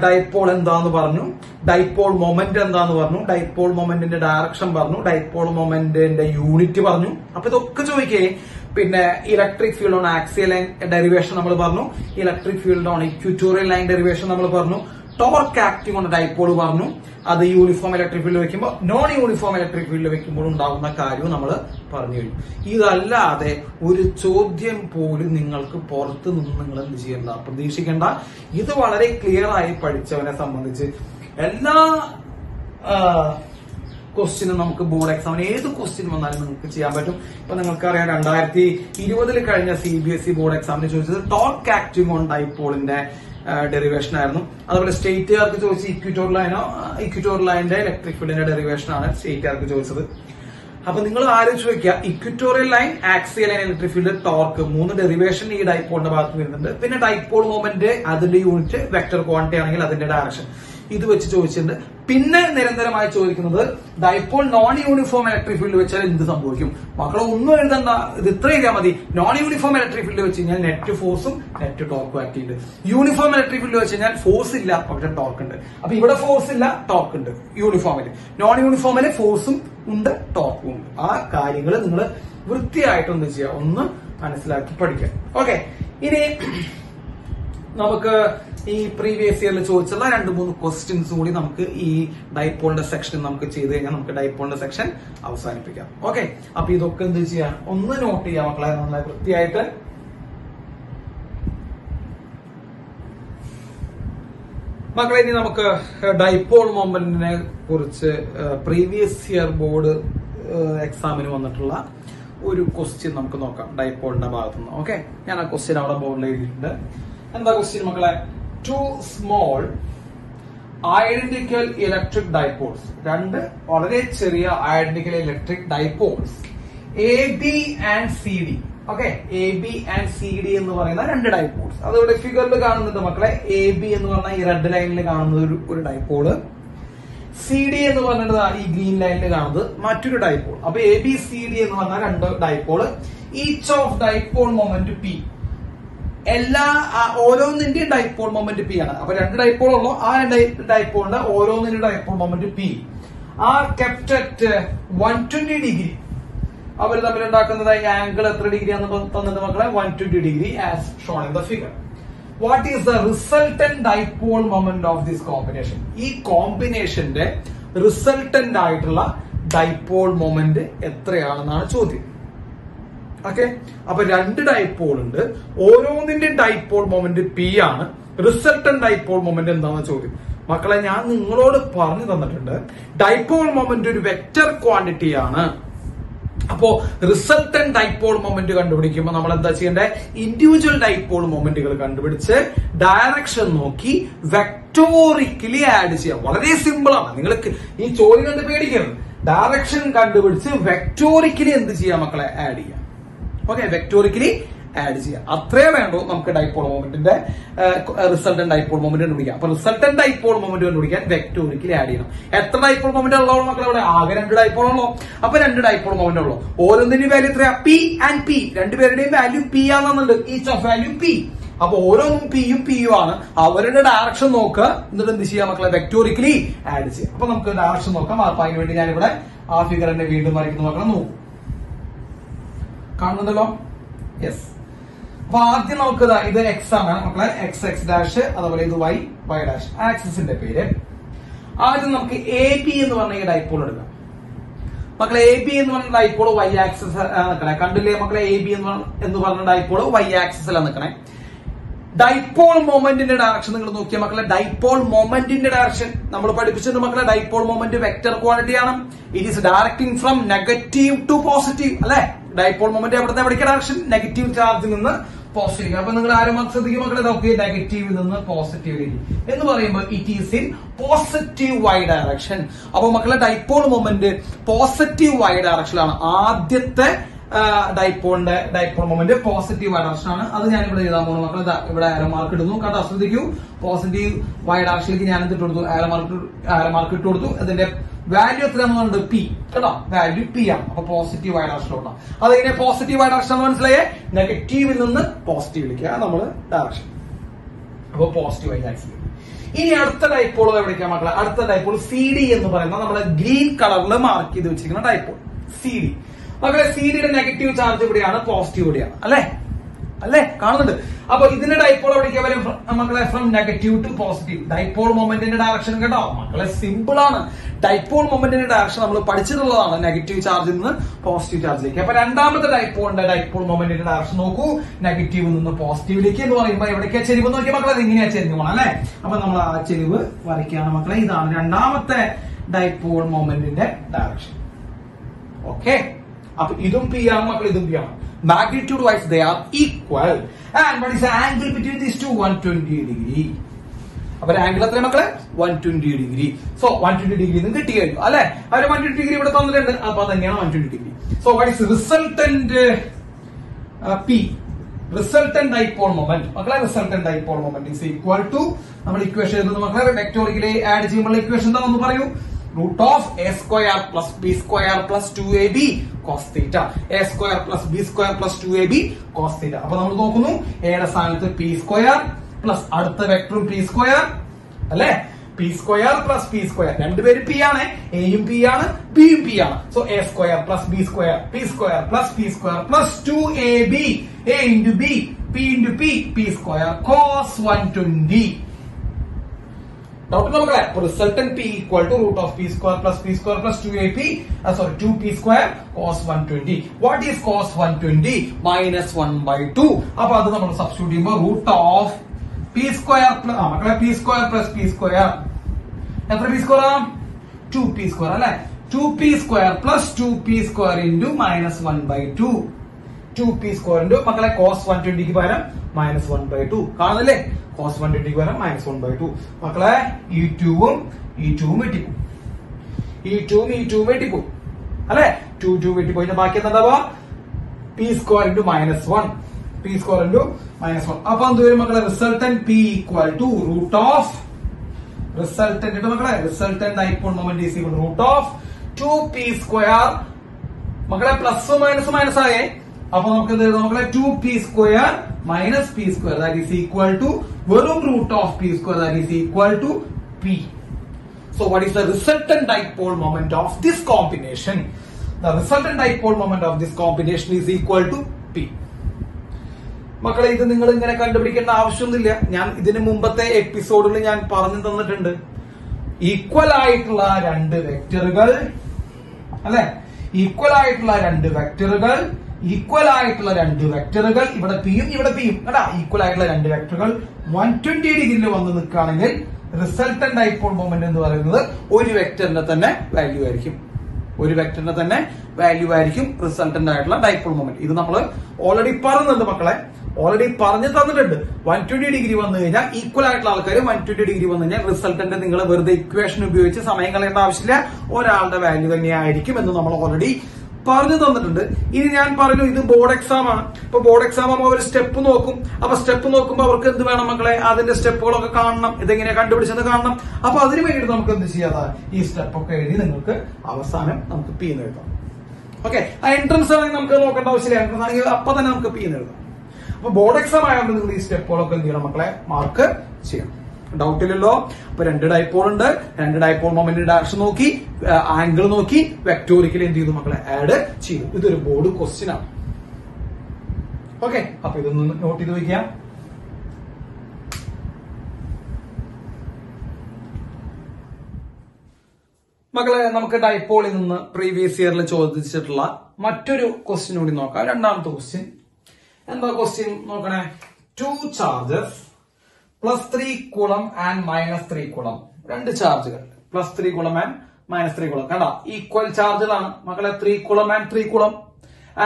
ഡൈപോൾ എന്താന്ന് പറഞ്ഞു. ഡൈപോൾ മൊമെന്റ് എന്താന്ന് പറഞ്ഞു. ഡൈപോൾ മൊമെന്റിന്റെ ഡയറക്ഷൻ പറഞ്ഞു. ഡൈപോൾ മൊമെന്റിന്റെ യൂണിറ്റ് പറഞ്ഞു. അപ്പൊ ഇതൊക്കെ ചോദിക്കേ. പിന്നെ electric field on axial line derivation നമ്മൾ പറഞ്ഞു. Electric field on equatorial line derivation നമ്മൾ പറഞ്ഞു. ടോർക്ക് ആക്ടിംഗ് ഓൺ ഡൈപ്പോൾ പറഞ്ഞു. അത് യൂണിഫോം ഇലക്ട്രിക് ഫീൽഡ് വെക്കുമ്പോൾ നോൺ യൂണിഫോം ഇലക്ട്രിക് ഫീൽഡ് വെക്കുമ്പോൾ ഉണ്ടാകുന്ന കാര്യവും നമ്മൾ പറഞ്ഞു കഴിഞ്ഞു. ഇതല്ലാതെ ഒരു ചോദ്യം പോലും നിങ്ങൾക്ക് പുറത്ത് നിന്ന് നിങ്ങൾ എന്ത് ചെയ്യണ്ട പ്രതീക്ഷിക്കേണ്ട. ഇത് വളരെ ക്ലിയർ ആയി പഠിച്ചവനെ സംബന്ധിച്ച് എല്ലാ ക്വസ്റ്റ്യനും നമുക്ക് ബോർഡ് എക്സാമിന് ഏത് ക്വസ്റ്റ്യൻ വന്നാലും നമുക്ക് ചെയ്യാൻ പറ്റും. ഇപ്പൊ നിങ്ങൾക്കറിയാം രണ്ടായിരത്തി ഇരുപതിൽ കഴിഞ്ഞ C B S E board എക്സാമിന് ചോദിച്ചത് ടോർക്ക് ആക്ടിംഗ് ഓൺ ഡൈപോളിന്റെ ഡെറിവേഷൻ ആയിരുന്നു. അതുപോലെ സ്റ്റേറ്റുകാർക്ക് ചോദിച്ച ഇക്വിറ്റോർ ലൈനോ ഇക്വിറ്റോർ ലൈനിന്റെ ഇലക്ട്രിക് ഫീൽഡിന്റെ ഡെറിവേഷൻ ആണ് സ്റ്റേറ്റുകാർക്ക് ചോദിച്ചത്. അപ്പൊ നിങ്ങൾ ആലോചിച്ച് വെക്കുക equatorial line axial line electric field torque മൂന്ന് ഡെറിവേഷൻ ഈ ഡൈപോളിന്റെ ഭാഗത്ത് വരുന്നുണ്ട്. പിന്നെ ഡൈപോൾ മൂവ്മെന്റ് അതിന്റെ യൂണിറ്റ് വെക്ടർ ക്വാണ്ടിറ്റി ആണെങ്കിൽ അതിന്റെ ഡയറക്ഷൻ ഇത് വെച്ച് ചോദിച്ചിട്ടുണ്ട്. പിന്നെ നിരന്തരമായി ചോദിക്കുന്നത് dipole non uniform electric field വെച്ചാൽ എന്ത് സംഭവിക്കും? മക്കളെ ഒന്നും എഴുതണ്ട. ഇത് ഇത്ര എഴുതിയാൽ മതി. നോൺ യൂണിഫോം ഇലക്ട്രിക് ഫീൽഡ് വെച്ച് കഴിഞ്ഞാൽ നെറ്റ് ഫോഴ്സും നെറ്റ് ടോർക്കും ആക്ട് ചെയ്യുന്നുണ്ട്. യൂണിഫോം ഇലക്ട്രിക് ഫീൽഡ് വെച്ച് കഴിഞ്ഞാൽ ഫോഴ്സ് ഇല്ല പക്ഷെ ടോർക്ക് ഉണ്ട്. അപ്പൊ ഇവിടെ ഫോഴ്സ് ഇല്ല ടോർക്ക് ഉണ്ട്. യൂണിഫോമിൽ നോൺ യൂണിഫോമിൽ ഫോഴ്സും ഉണ്ട് ടോർക്കും ഉണ്ട്. ആ കാര്യങ്ങൾ നിങ്ങൾ വൃത്തിയായിട്ട് എന്ത് ചെയ്യുക ഒന്ന് മനസ്സിലാക്കി പഠിക്കുക. ഓക്കെ ഇനി നമുക്ക് ഈ പ്രീവിയസ് ഇയറിൽ ചോദിച്ചുള്ള രണ്ട് മൂന്ന് ക്വസ്റ്റ്യൻസ് കൂടി നമുക്ക് ഈ ഡൈപ്പോളിന്റെ സെക്ഷൻ നമുക്ക് ചെയ്ത് കഴിഞ്ഞാൽ നമുക്ക് ഡൈപ്പോളിന്റെ സെക്ഷൻ അവസാനിപ്പിക്കാം. ഓക്കെ അപ്പൊ ഇതൊക്കെ എന്ത് ചെയ്യാം? ഒന്ന് നോട്ട് ചെയ്യാം മക്കളെ. നമ്മളെ വൃത്തിയായിട്ട് മക്കളെ ഇനി നമുക്ക് ഡൈപ്പോൾ മൊമെന്റിനെ കുറിച്ച് പ്രീവിയസ് ഇയർ ബോർഡ് എക്സാമിന് വന്നിട്ടുള്ള ഒരു ക്വസ്റ്റ്യൻ നമുക്ക് നോക്കാം. ഡൈപ്പോളിന്റെ ഭാഗത്തുനിന്ന്. ഓക്കെ ഞാൻ ആ ക്വസ്റ്റ്യൻ അവിടെ ബോർഡിൽ എഴുതിയിട്ടുണ്ട്. എന്താ ക്വസ്റ്റ്യൻ മക്കളെ? Two small identical electric dipoles രണ്ട് വളരെ ചെറിയ identical electric dipoles A B and C D okay A B and C D എന്ന് പറയുന്ന രണ്ട് ഡൈപോൾസ് അതിവിടെ ഫിഗറിൽ കാണുന്നുണ്ട് മക്കളെ. എ ബി എന്ന് പറഞ്ഞ ഈ റെഡ് ലൈനിൽ കാണുന്നത് ഒരു ഒരു ഡൈപോൾ സി ഡി എന്ന് പറഞ്ഞിട്ട് ഈ ഗ്രീൻ ലൈനിൽ കാണുന്നത് മറ്റൊരു ഡൈപോൾ അപ്പൊ എ ബി സി ഡി എന്ന് പറഞ്ഞ രണ്ട് dipole each of dipole moment P എല്ലാ ഓരോന്നിന്റെയും ഡൈപ്പോൾ മൊമെന്റ് പി ആണ്. അപ്പൊ രണ്ട് ഡൈപ്പോൾ ഉള്ളു. ആ രണ്ട് ഡൈപോളിന്റെ ഓരോന്നിന്റെ ഡൈപ്പോൾ മൊമെന്റ് പി ആ kept at one twenty degree അവർ തമ്മിൽ ഉണ്ടാക്കുന്നത് ആംഗിൾ എത്ര ഡിഗ്രി ആണെന്ന് തന്നിട്ട് മക്കളെ? One twenty degree as shown in the figure what is the resultant dipole moment of this combination ഈ കോമ്പിനേഷന്റെ റിസൾട്ടന്റ് ആയിട്ടുള്ള ഡൈപ്പോൾ മൊമെന്റ് എത്രയാണെന്നാണ് ചോദ്യം. ഓക്കെ അപ്പൊ രണ്ട് ഡൈപോൾ ഉണ്ട്. ഓരോന്നിന്റെയും ഡൈപോൾ മൊമെന്റ് പി ആണ്. റിസൾട്ടന്റ് ഡൈപോൾ മൊമെന്റ് എന്താണെന്ന് ചോദ്യം. മക്കളെ ഞാൻ നിങ്ങളോട് പറഞ്ഞു തന്നിട്ടുണ്ട്. ഡൈപോൾ മൊമെന്റ് ഒരു വെക്റ്റർ ക്വാണ്ടിറ്റി ആണ്. അപ്പോ റിസൾട്ടന്റ് ഡൈപോൾ മൊമെന്റ് കണ്ടുപിടിക്കുമ്പോൾ നമ്മൾ എന്താ ചെയ്യേണ്ടത് ഇൻഡിവിജ്വൽ ഡൈപോൾ മൊമെന്റുകൾ കണ്ടുപിടിച്ച് ഡയറക്ഷൻ നോക്കി വെക്ടോറിക്കലി ആഡ് ചെയ്യാം. വളരെ സിമ്പിൾ ആണ്. നിങ്ങൾക്ക് ഈ ചോദ്യം കണ്ട് പേടിക്കരുത്. ഡയറക്ഷൻ കണ്ടുപിടിച്ച് വെക്ടോറിക്കലി എന്ത് ചെയ്യാം മക്കളെ? ആഡ് ചെയ്യാം. ഓക്കെ വെക്ടോറിക്കലി ആഡ് ചെയ്യാം. അത്രേ വേണ്ടോ നമുക്ക് ഡൈപോൾ മൊമെന്റിന്റെ റിസൾട്ടന്റ് ഡൈപോൾ മൊമെന്റ് കണ്ടുപിടിക്കാം. അപ്പൊ റിസൾട്ടന്റ് ഡൈപോൾ മൊമെന്റ് കണ്ടുപിടിക്കാൻ വെക്ടോറിക്കലി ആഡ് ചെയ്യണം. എത്ര ഡൈപോൾ മൊമെന്റ് ഉള്ളോ മക്കളെ ഇവിടെ ആകെ രണ്ട് ഡൈപോൾ ഉള്ളോ. അപ്പൊ രണ്ട് ഡൈപോൾ മൊമെന്റ് ഉള്ളോ. ഓരോന്നിന്റെയും വാല്യൂ എത്രയാ? പി ആൻഡ് പി രണ്ടുപേരുടെയും വാല്യൂ പി ആണെന്നുണ്ട്. ഈച്ച് ഓഫ് വാല്യൂ പി അപ്പൊ ഓരോന്നും പിയും പിയും ആണ്. അവരുടെ ഡയറക്ഷൻ നോക്കുക എന്നിട്ട് എന്ത് ചെയ്യാം മക്കളെ? വെക്ടോറിക്കലി ആഡ് ചെയ്യാം. അപ്പൊ നമുക്ക് ഡയറക്ഷൻ നോക്കാം. അപ്പൊ അതിനുവേണ്ടി ഞാനിവിടെ ആ ഫിഗർ എന്നെ വീണ്ടും വരയ്ക്കുന്ന മക്കളെ നോക്കും. കാണുന്നുണ്ടല്ലോ? യെസ് അപ്പൊ ആദ്യം നമുക്ക് ഇത് എക്സ് ആണ് മക്കളെ. എക്സ് എക്സ് ഡാഷ് അതുപോലെ ഇത് വൈ വൈ ഡാഷ് ആക്സിന്റെ പേര്. ആദ്യം നമുക്ക് എ ബി എന്ന് പറഞ്ഞ ഈ ഡൈപോൾ എടുക്കാം. മക്കളെ എ ബി എന്ന് പറഞ്ഞ ഡൈപ്പോൾ വൈ ആക്സസ് നിൽക്കണേ കണ്ടില്ലേ മക്കളെ എ ബി എന്ന് പറഞ്ഞ ഡൈപ്പോൾ വൈ ആക്സിസിലാണ് നിൽക്കണേ ഡൈപ്പോൾ മൊമെന്റിന്റെ ഡയറക്ഷൻ നിങ്ങൾ നോക്കിയ മക്കളെ. ഡൈപ്പോൾ മൊമെന്റിന്റെ ഡയറക്ഷൻ നമ്മൾ പഠിപ്പിച്ചത് മക്കളെ ഡൈപ്പോൾ മൊമെന്റ് വെക്ടർ ക്വാണ്ടിറ്റി ആണ്. It is directing from negative to positive അല്ലെ? ഡൈപോൾ മൊമെന്റ് എവിടുത്തെ എവിടേക്ക് ഡയറക്ഷൻ നെഗറ്റീവ് ചാർജിൽ നിന്ന് പോസിറ്റീവ് അപ്പൊ നിങ്ങൾ ആരും ശ്രദ്ധിക്കും മക്കളെ നോക്കി നെഗറ്റീവിൽ നിന്ന് പോസിറ്റീവിലേക്ക് എന്ന് പറയുമ്പോൾ it is in positive Y direction അപ്പൊ മക്കളെ ഡൈപോൾ മൊമെന്റ് പോസിറ്റീവ് വൈ ഡയറക്ഷനിലാണ് ആദ്യത്തെ ഡൈപോളിന്റെ ഡൈപോൾ മൊമെന്റ് പോസിറ്റീവ് ഡയറക്ഷൻ ആണ്. അത് ഞാൻ ഇവിടെ എഴുതാൻ പോകുന്നു മക്കളെ. ദാ ഇവിടെ ആരോ മാർക്ക് ഇടുന്നു. കേട്ടോ ശ്രദ്ധിക്കൂ. പോസിറ്റീവ് വൈ ഡയറക്ഷനിലേക്ക് ഞാൻ എന്തിട്ട് കൊടുത്തു? ആരോ മാർക്ക് ആരോ മാർക്ക് ഇട്ട് കൊടുത്തു. അതിന്റെ വാല്യൂ എത്രയാണെന്നുണ്ട് പി കേട്ടോ? വാല്യൂ പി ആണ്. അപ്പൊ പോസിറ്റീവ് ആയ ഡയറക്ഷൻ ഡയറക്ഷനിലോട്ടാണ് അതെങ്ങനെ പോസിറ്റീവ് ആയ ഡയറക്ഷൻ മനസ്സിലായേ? നെഗറ്റീവിൽ നിന്ന് പോസിറ്റീവിലേക്ക് നമ്മൾ ഡയറക്ഷൻ അപ്പൊ പോസിറ്റീവ് ആയി ഡയറക്ഷൻ ഇനി അടുത്ത ഡൈപ്പോൾ എവിടേക്കാ മക്കളെ? അടുത്ത ഡൈപ്പോൾ സി ഡി എന്ന് പറയുന്ന നമ്മുടെ ഗ്രീൻ കളറിൽ മാർക്ക് ചെയ്ത് വെച്ചിരിക്കുന്ന ഡൈപ്പോൾ സി ഡി മക്കളെ സി ഡിയുടെ നെഗറ്റീവ് ചാർജ് ഇവിടെയാണ് പോസിറ്റീവ് ഇവിടെയാണ്. അല്ലേ? അല്ലേ? കാണുന്നുണ്ട്. അപ്പൊ ഇതിന്റെ ഡൈപ്പോൾ എവിടേക്ക് വരും മക്കളെ from negative to positive dipole മൊമെന്റിന്റെ direction കേട്ടോ. മക്കളെ സിമ്പിൾ ആണ്. ഡൈപ്പോൾ മൊമെന്റിന്റെ ഡയറക്ഷൻ നമ്മൾ പഠിച്ചിട്ടുള്ളതാണ്. നെഗറ്റീവ് ചാർജിൽ നിന്ന് പോസിറ്റീവ് ചാർജിലേക്ക് അപ്പൊ രണ്ടാമത്തെ ഡൈപ്പോളിന്റെ ഡൈപ്പോൾ മൊമെന്റിന്റെ ഡയറക്ഷൻ നോക്കൂ. നെഗറ്റീവ് നിന്ന് പോസിറ്റീവിലേക്ക് എന്ന് പറയുമ്പോൾ എവിടേക്കാ ചെരിവ്? നോക്കിയ മക്കളെ ഇങ്ങനെയാ ചെരിഞ്ഞു പോകണം അല്ലെ? അപ്പൊ നമ്മൾ ആ ചെരിവ് വരയ്ക്കുകയാണ് മക്കളെ. ഇതാണ് രണ്ടാമത്തെ ഡൈപ്പോൾ മൊമെന്റിന്റെ ഡയറക്ഷൻ ഓക്കെ അപ്പൊ ഇതും പി ആണ് മക്കൾ ഇതും പി ആണ്. Magnitude wise they are equal and what is angle between this two one twenty degree അപ്പൊ ആംഗിൾ എത്ര മക്കളെ? One twenty degree so one twenty degree നിന്ന് കിട്ടി കഴിഞ്ഞു അല്ലെ? അവർ വൺ ട്വന്റി ഡിഗ്രി ഇവിടെ തന്നിട്ടുണ്ട്. അപ്പൊ തന്നെയാണ് one twenty degree so what is resultant P resultant dipole moment മക്കളെ resultant dipole moment is equal to നമ്മൾ ഇക്വേഷൻ മക്കളെ വെക്ടോറിക്കലി ആഡ് ചെയ്യുമ്പോൾ ഇക്വേഷൻ എന്താണെന്ന് പറയൂ? Root of plus B square plus two A B cos theta. A square plus B square plus two A B cos theta. അപ്പൊ നമ്മൾ നോക്കുന്നു എയുടെ സ്ഥാനത്ത് പി സ്ക്വയർ പ്ലസ് അടുത്ത വെക്ടറും പി സ്ക്വയർ അല്ലെ? P square plus P square. രണ്ടുപേരും പി ആണ്. എയും പി ആണ് ബിയും പി ആണ്. So A square plus B square P square plus P square plus two A B. A into B P into P P square cos one twenty. Doubt നോക്കട്ടെ resultant P equal to root of P square plus P square plus two A P sorry two P square cos one twenty what is cos one twenty minus one by two അപ്പൊ അത് നമ്മൾ സബ്സ്റ്റിറ്റ്യൂട്ട് ചെയ്യുമ്പോൾ റൂട്ട് ഓഫ് പി സ്ക്വയർ മക്കളെ P square plus P square എത്ര P square two P square അല്ലെ? Two P square plus two P square into minus one by two two P square into മക്കളെ കോസ് വൺ ട്വന്റിക്ക് പകരം മൈനസ് വൺ ബൈ ടു കാണുന്നില്ലേ? കോസ് വൺ ഡിഗ്രിക്ക് പകരം മൈനസ് വൺ ബൈ ടു മക്കളെ ഈ ടൂവും ഈ ടൂവും വെട്ടിക്കും. ഈ ടൂവും ഈ ടൂവും വെട്ടിക്കും. അല്ലെ? ടു ടു വെട്ടിപ്പോയിട്ട് ബാക്കി എന്താ P square into minus one P square into minus one അപ്പൊ എന്ത് വരും മക്കളെ? Resultant P equal to root of resultant മക്കളെ resultant dipole moment is equal root of two P square മക്കളെ പ്ലസ് മൈനസ് മൈനസ് ആയേ. അപ്പൊ നമുക്ക് എന്ത് മക്കളെ? Two P square minus P square that is equal to വെറും root of P square that is equal to P So what is the resultant dipole moment of this combination? The resultant dipole moment of this combination is equal to P. മക്കളെ ഇത് നിങ്ങൾ ഇങ്ങനെ കണ്ടുപിടിക്കേണ്ട ആവശ്യമൊന്നുമില്ല ഞാൻ ഇതിന് മുമ്പത്തെ എപ്പിസോഡിൽ ഞാൻ പറഞ്ഞു തന്നിട്ടുണ്ട് ഈക്വൽ ആയിട്ടുള്ള രണ്ട് വെക്ടറുകൾ അല്ലെ ഈക്വൽ ആയിട്ടുള്ള രണ്ട് വെക്ടറുകൾ ഈക്വൽ ആയിട്ടുള്ള രണ്ട് വെക്ടറുകൾ ഇവിടെ പിയും ഇവിടെ പിയും കേട്ടാ ഈക്വൽ ആയിട്ടുള്ള രണ്ട് വെക്ടറുകൾ വൺ ട്വന്റി ഡിഗ്രിയിൽ വന്ന് നിൽക്കുകയാണെങ്കിൽ റിസൾട്ടന്റ് ഡൈപോൾ മൊമെന്റ് എന്ന് പറയുന്നത് ഒരു വെക്ടറിന്റെ തന്നെ വാല്യൂ ആയിരിക്കും. ഒരു വെക്ടറിന്റെ തന്നെ വാല്യൂ ആയിരിക്കും റിസൾട്ടന്റ് ആയിട്ടുള്ള ഡൈപോൾ മൊമെന്റ് ഇത് നമ്മൾ ഓൾറെഡി പറഞ്ഞിട്ടുണ്ട് മക്കളെ. ഓൾറെഡി പറഞ്ഞു തന്നിട്ടുണ്ട്. വൺ ട്വന്റി ഡിഗ്രി വന്നു കഴിഞ്ഞാൽ ഈക്വൽ ആയിട്ടുള്ള ആൾക്കാർ വൺ ട്വന്റി ഡിഗ്രി വന്നു കഴിഞ്ഞാൽ റിസൾട്ടന്റ് നിങ്ങൾ വെറുതെ ഇക്വേഷൻ ഉപയോഗിച്ച് സമയം കളയേണ്ട ആവശ്യമില്ല. ഒരാളുടെ വാല്യൂ തന്നെയായിരിക്കും എന്ന് നമ്മൾ ഓൾറെഡി പറഞ്ഞു തന്നിട്ടുണ്ട്. ഇനി ഞാൻ പറഞ്ഞു ഇത് ബോർഡ് എക്സാം ആണ്. അപ്പൊ ബോർഡ് എക്സാം ആകുമ്പോൾ അവർ സ്റ്റെപ്പ് നോക്കും. അപ്പൊ സ്റ്റെപ്പ് നോക്കുമ്പോൾ അവർക്ക് എന്ത് വേണം മക്കളെ? അതിന്റെ സ്റ്റെപ്പുകളൊക്കെ കാണണം. ഇതെങ്ങനെ കണ്ടുപിടിച്ചെന്ന് കാണണം. അപ്പൊ അതിന് വേണ്ടിയിട്ട് നമുക്ക് എന്ത് ചെയ്യാതാ ഈ സ്റ്റെപ്പ് ഒക്കെ എഴുതി നിങ്ങൾക്ക് അവസാനം നമുക്ക് പി എന്ന് എഴുതാം. ഓക്കെ ആ എൻട്രൻസ് ആണെങ്കിൽ നമുക്ക് നോക്കേണ്ട ആവശ്യമില്ല. എൻട്രൻസ് ആണെങ്കിൽ അപ്പൊ തന്നെ നമുക്ക് പി എന്ന് എഴുതാം. അപ്പൊ ബോർഡ് എക്സാം ആയതുകൊണ്ട് നിങ്ങൾ ഈ സ്റ്റെപ്പുകളൊക്കെ എന്ത് ചെയ്യണം മക്കളെ? മാർക്ക് ചെയ്യണം ഡൗട്ട് ഇല്ലല്ലോ അപ്പൊ രണ്ട് ഡൈപോൾ ഉണ്ട്. രണ്ട് ഡൈപോൾ മൊമെന്റ് ഡയറക്ഷൻ നോക്കി ആംഗിൾ നോക്കി വെക്ടോറിക്കൽ എന്ത് ചെയ്തു മക്കളെ? ആഡ് ചെയ്തു. ഇതൊരു ബോർഡ് ക്വസ്റ്റ്യൻ ആണ്. ഓക്കെ അപ്പൊ ഇതൊന്ന് നോട്ട് ചെയ്ത് വയ്ക്കാം മക്കളെ നമുക്ക് ഡൈപ്പോളിൽ നിന്ന് പ്രീവിയസ് ഇയറിൽ ചോദിച്ചിട്ടുള്ള മറ്റൊരു ക്വസ്റ്റ്യൻ കൂടി നോക്കാം. രണ്ടാമത്തെ ക്വസ്റ്റ്യൻ എന്താ ക്വസ്റ്റ്യൻ നോക്കണേ. Two charges plus three coulomb and minus three coulomb രണ്ട് ചാർജുകൾ plus three coulomb and minus three coulomb കണ്ട? ഈക്വൽ ചാർജുകളാണ് മക്കളെ ത്രീ കുളം ആൻഡ് ത്രീ കുളം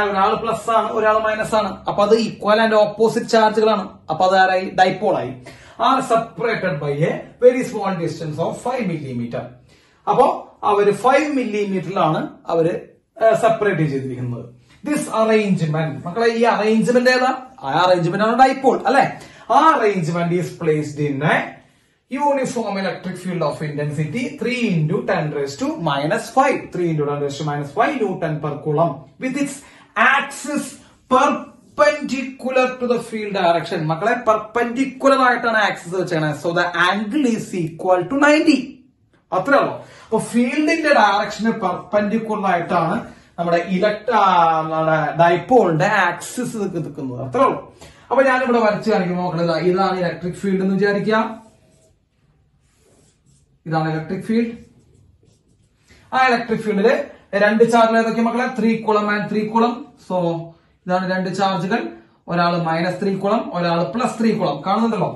ഒരാൾ പ്ലസ് ആണ് ഒരാൾ മൈനസ് ആണ്. അപ്പൊ അത് ഈക്വൽ ആൻഡ് ഓപ്പോസിറ്റ് ചാർജുകളാണ് അപ്പൊ അത് ആരായി? ഡൈപോൾ ആയി. Are separated by a very small distance of five millimeter അപ്പോ അവർ ഫൈവ് മില്ലിമീറ്ററിലാണ് അവർ സെപ്പറേറ്റ് ചെയ്തിരിക്കുന്നത്. ദിസ് അറേഞ്ച്മെന്റ് മക്കളെ ഈ അറേഞ്ച്മെന്റ് ഏതാ? ആ അറേഞ്ച്മെന്റ് ആണ് ഡൈപോൾ അല്ലെ? Arrangement is placed in a uniform electric field of intensity three into ten raise to minus five three into ten raise to minus five newton per coulomb with its axis perpendicular to the field direction മക്കളെ പെർപെൻഡിക്കുലർ ആയിട്ടാണ് axis വെച്ചേക്കണത് so the angle is equal to ninety അത്രേ ഉള്ളൂ. അപ്പൊ ഫീൽഡിന്റെ ഡയറക്ഷന് പെർപെൻഡിക്കുലർ ആയിട്ടാണ് നമ്മുടെ ഇലക്ട്ര നമ്മുടെ ഡൈപോളിന്റെ ആക്സിസ് നിൽക്കുന്നത്. അത്രേ ഉള്ളൂ. അപ്പൊ ഞാനിവിടെ വരച്ച് കാണിക്കുമ്പോൾ നോക്കണത് ഇതാണ് ഇലക്ട്രിക് ഫീൽഡ് എന്ന് വിചാരിക്കുക ഇതാണ് ഇലക്ട്രിക് ഫീൽഡ് ആ ഇലക്ട്രിക് ഫീൽഡിൽ രണ്ട് ചാർജുകൾ ഏതൊക്കെ മക്കളെ? ത്രീ കുളം ആൻഡ് ത്രീ കുളം സോ ഇതാണ് രണ്ട് ചാർജുകൾ ഒരാൾ മൈനസ് ത്രീ കുളം ഒരാൾ പ്ലസ് ത്രീ കുളം കാണുന്നുണ്ടല്ലോ?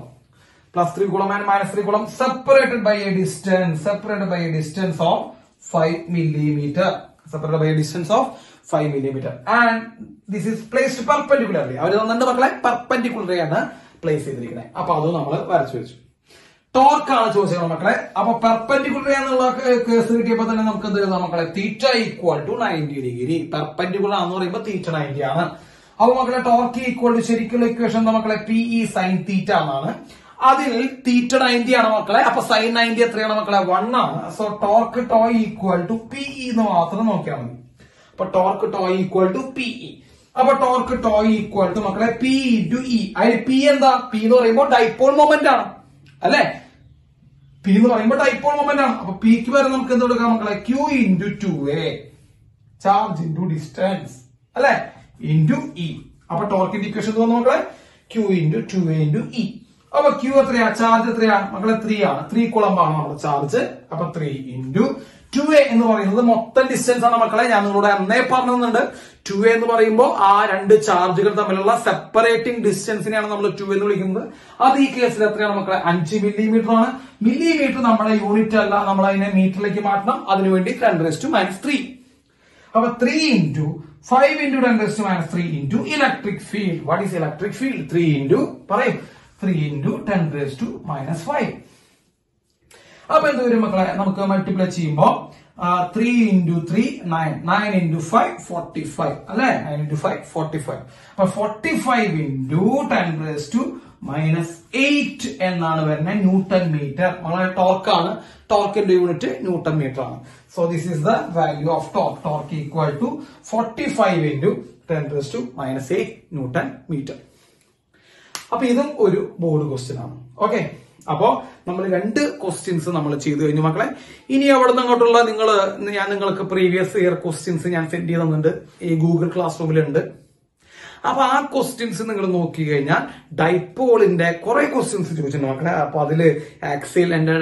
Plus three coulomb and minus three coulomb separated by a distance separated by a distance of five millimetre separated by a distance of five millimetre and this is placed perpendicularly അവർ തന്നിട്ട് മക്കളെ പെർപെൻഡിക്കുലറി ആണ് പ്ലേസ് ചെയ്തിരിക്കുന്നത്. അപ്പൊ അത് നമ്മൾ വരച്ചു വെച്ചു. ടോർക്ക് ആണ് ചോദിച്ചത് മക്കളെ. അപ്പൊ പെർപെൻഡിക്കുലർ എന്നുള്ള കേസ് കിട്ടിയപ്പോ തന്നെ നമുക്ക് എന്ത് എഴുതാം മക്കളെ? Theta equal to ninety degree perpendicular എന്ന് പറയുമ്പോൾ തീറ്റ നയന്റി ആണ്. അപ്പൊ മക്കളെ ടോർക്ക് ഈക്വൽ ടു ശരിക്കുള്ള ഇക്വേഷൻ മക്കളെ? പി ഇ സൈൻ തീറ്റ എന്നാണ്. അതിൽ തീറ്റ നയന്റി ആണ് മക്കളെ. അപ്പൊ സൈൻ നയന്റി എത്രയാണ് മക്കളെ? വൺ ആണ്. So torque tau equal to P E എന്ന് മാത്രം നോക്കിയാൽ മതി. അപ്പൊ torque tau equal to P E അപ്പൊ ടോർക്ക് ടോ ഈക്വൽ ടു മക്കളെ പി ടു ഇ അതിൽ പി എന്താ? പി എന്ന് പറയുമ്പോൾ ഡൈപ്പോൾ മൊമെന്റ് ആണ്. അല്ലെ? പി എന്ന് പറയുമ്പോൾ ഡൈപ്പോൾ മൊമെന്റ് ആണ്. അപ്പൊ പിക്ക് വരെ നമുക്ക് എന്ത് കൊടുക്കാം മക്കളെ? Q into two A charge into distance അല്ലെ? ഇന്റു ഇ അപ്പൊ ടോർക്കിന്റെ ഇക്വേഷൻ തോന്നുന്നു മക്കളെ? Q into two A into E അപ്പൊ ക്യൂ എത്രയാ? ചാർജ് എത്രയാ? മക്കളെ ത്രീ ആണ്. ത്രീ കുളമ്പാണ് നമ്മുടെ ചാർജ് അപ്പൊ ത്രീ ഇന്റു ടു എ എന്ന് പറയുന്നത് മൊത്തം ഡിസ്റ്റൻസ് ആണ് മക്കളെ. ഞാൻ നിങ്ങളോട് അന്നേ പറഞ്ഞിട്ടുണ്ട്. ടു എ എന്ന് പറയുമ്പോൾ ആ രണ്ട് ചാർജുകൾ തമ്മിലുള്ള സെപ്പറേറ്റിംഗ് ഡിസ്റ്റൻസിനെയാണ് നമ്മൾ ടു എന്ന് വിളിക്കുന്നത്. അത് ഈ കേസിൽ എത്രയാണ് മക്കളെ? അഞ്ച് മില്ലിമീറ്റർ ആണ്. മില്ലിമീറ്റർ നമ്മളെ യൂണിറ്റ് അല്ല. നമ്മൾ അതിനെ മീറ്ററിലേക്ക് മാറ്റണം. അതിനുവേണ്ടി ten raise to minus three അപ്പൊ three into five into ten raise to minus three into electric field what is electric field three into പറയും. Three into ten raise to minus five അപ്പൊ എന്ത് വരും മക്കളെ? നമുക്ക് മൾട്ടിപ്ലൈ ചെയ്യുമ്പോ three into three nine nine into five forty five അല്ലെ? Nine into five forty five അപ്പൊ forty five into ten plus two minus eight എന്നാണ് വരുന്നത് ന്യൂട്ടൺ മീറ്റർ. നമ്മളെ ടോർക്കാണ് ടോർക്കിന്റെ യൂണിറ്റ് ന്യൂട്ടൺ മീറ്റർ ആണ്. So this is the value of torque torque equal to forty five into ten plus two minus eight newton metre. അപ്പൊ ഇതും ഒരു ബോർഡ് ക്വസ്റ്റ്യൻ ആണ്. ഓക്കെ അപ്പോ നമ്മൾ രണ്ട് ക്വസ്റ്റ്യൻസ് നമ്മൾ ചെയ്തു കഴിഞ്ഞു മക്കളെ. ഇനി അവിടെ നിന്ന് അങ്ങോട്ടുള്ള നിങ്ങൾ ഞാൻ നിങ്ങൾക്ക് പ്രീവിയസ് ഇയർ ക്വസ്റ്റ്യൻസ് ഞാൻ സെൻഡ് ചെയ്ത് തന്നിട്ടുണ്ട്. ഈ ഗൂഗിൾ ക്ലാസ് റൂമിലുണ്ട് അപ്പൊ ആ ക്വസ്റ്റ്യൻസ് നിങ്ങൾ നോക്കി കഴിഞ്ഞാൽ ഡൈപോളിന്റെ കുറെ ക്വസ്റ്റ്യൻസ് ചോദിച്ചിട്ടുണ്ട് മക്കളെ. അപ്പൊ അതിൽ ആക്സിൽ എന്റെ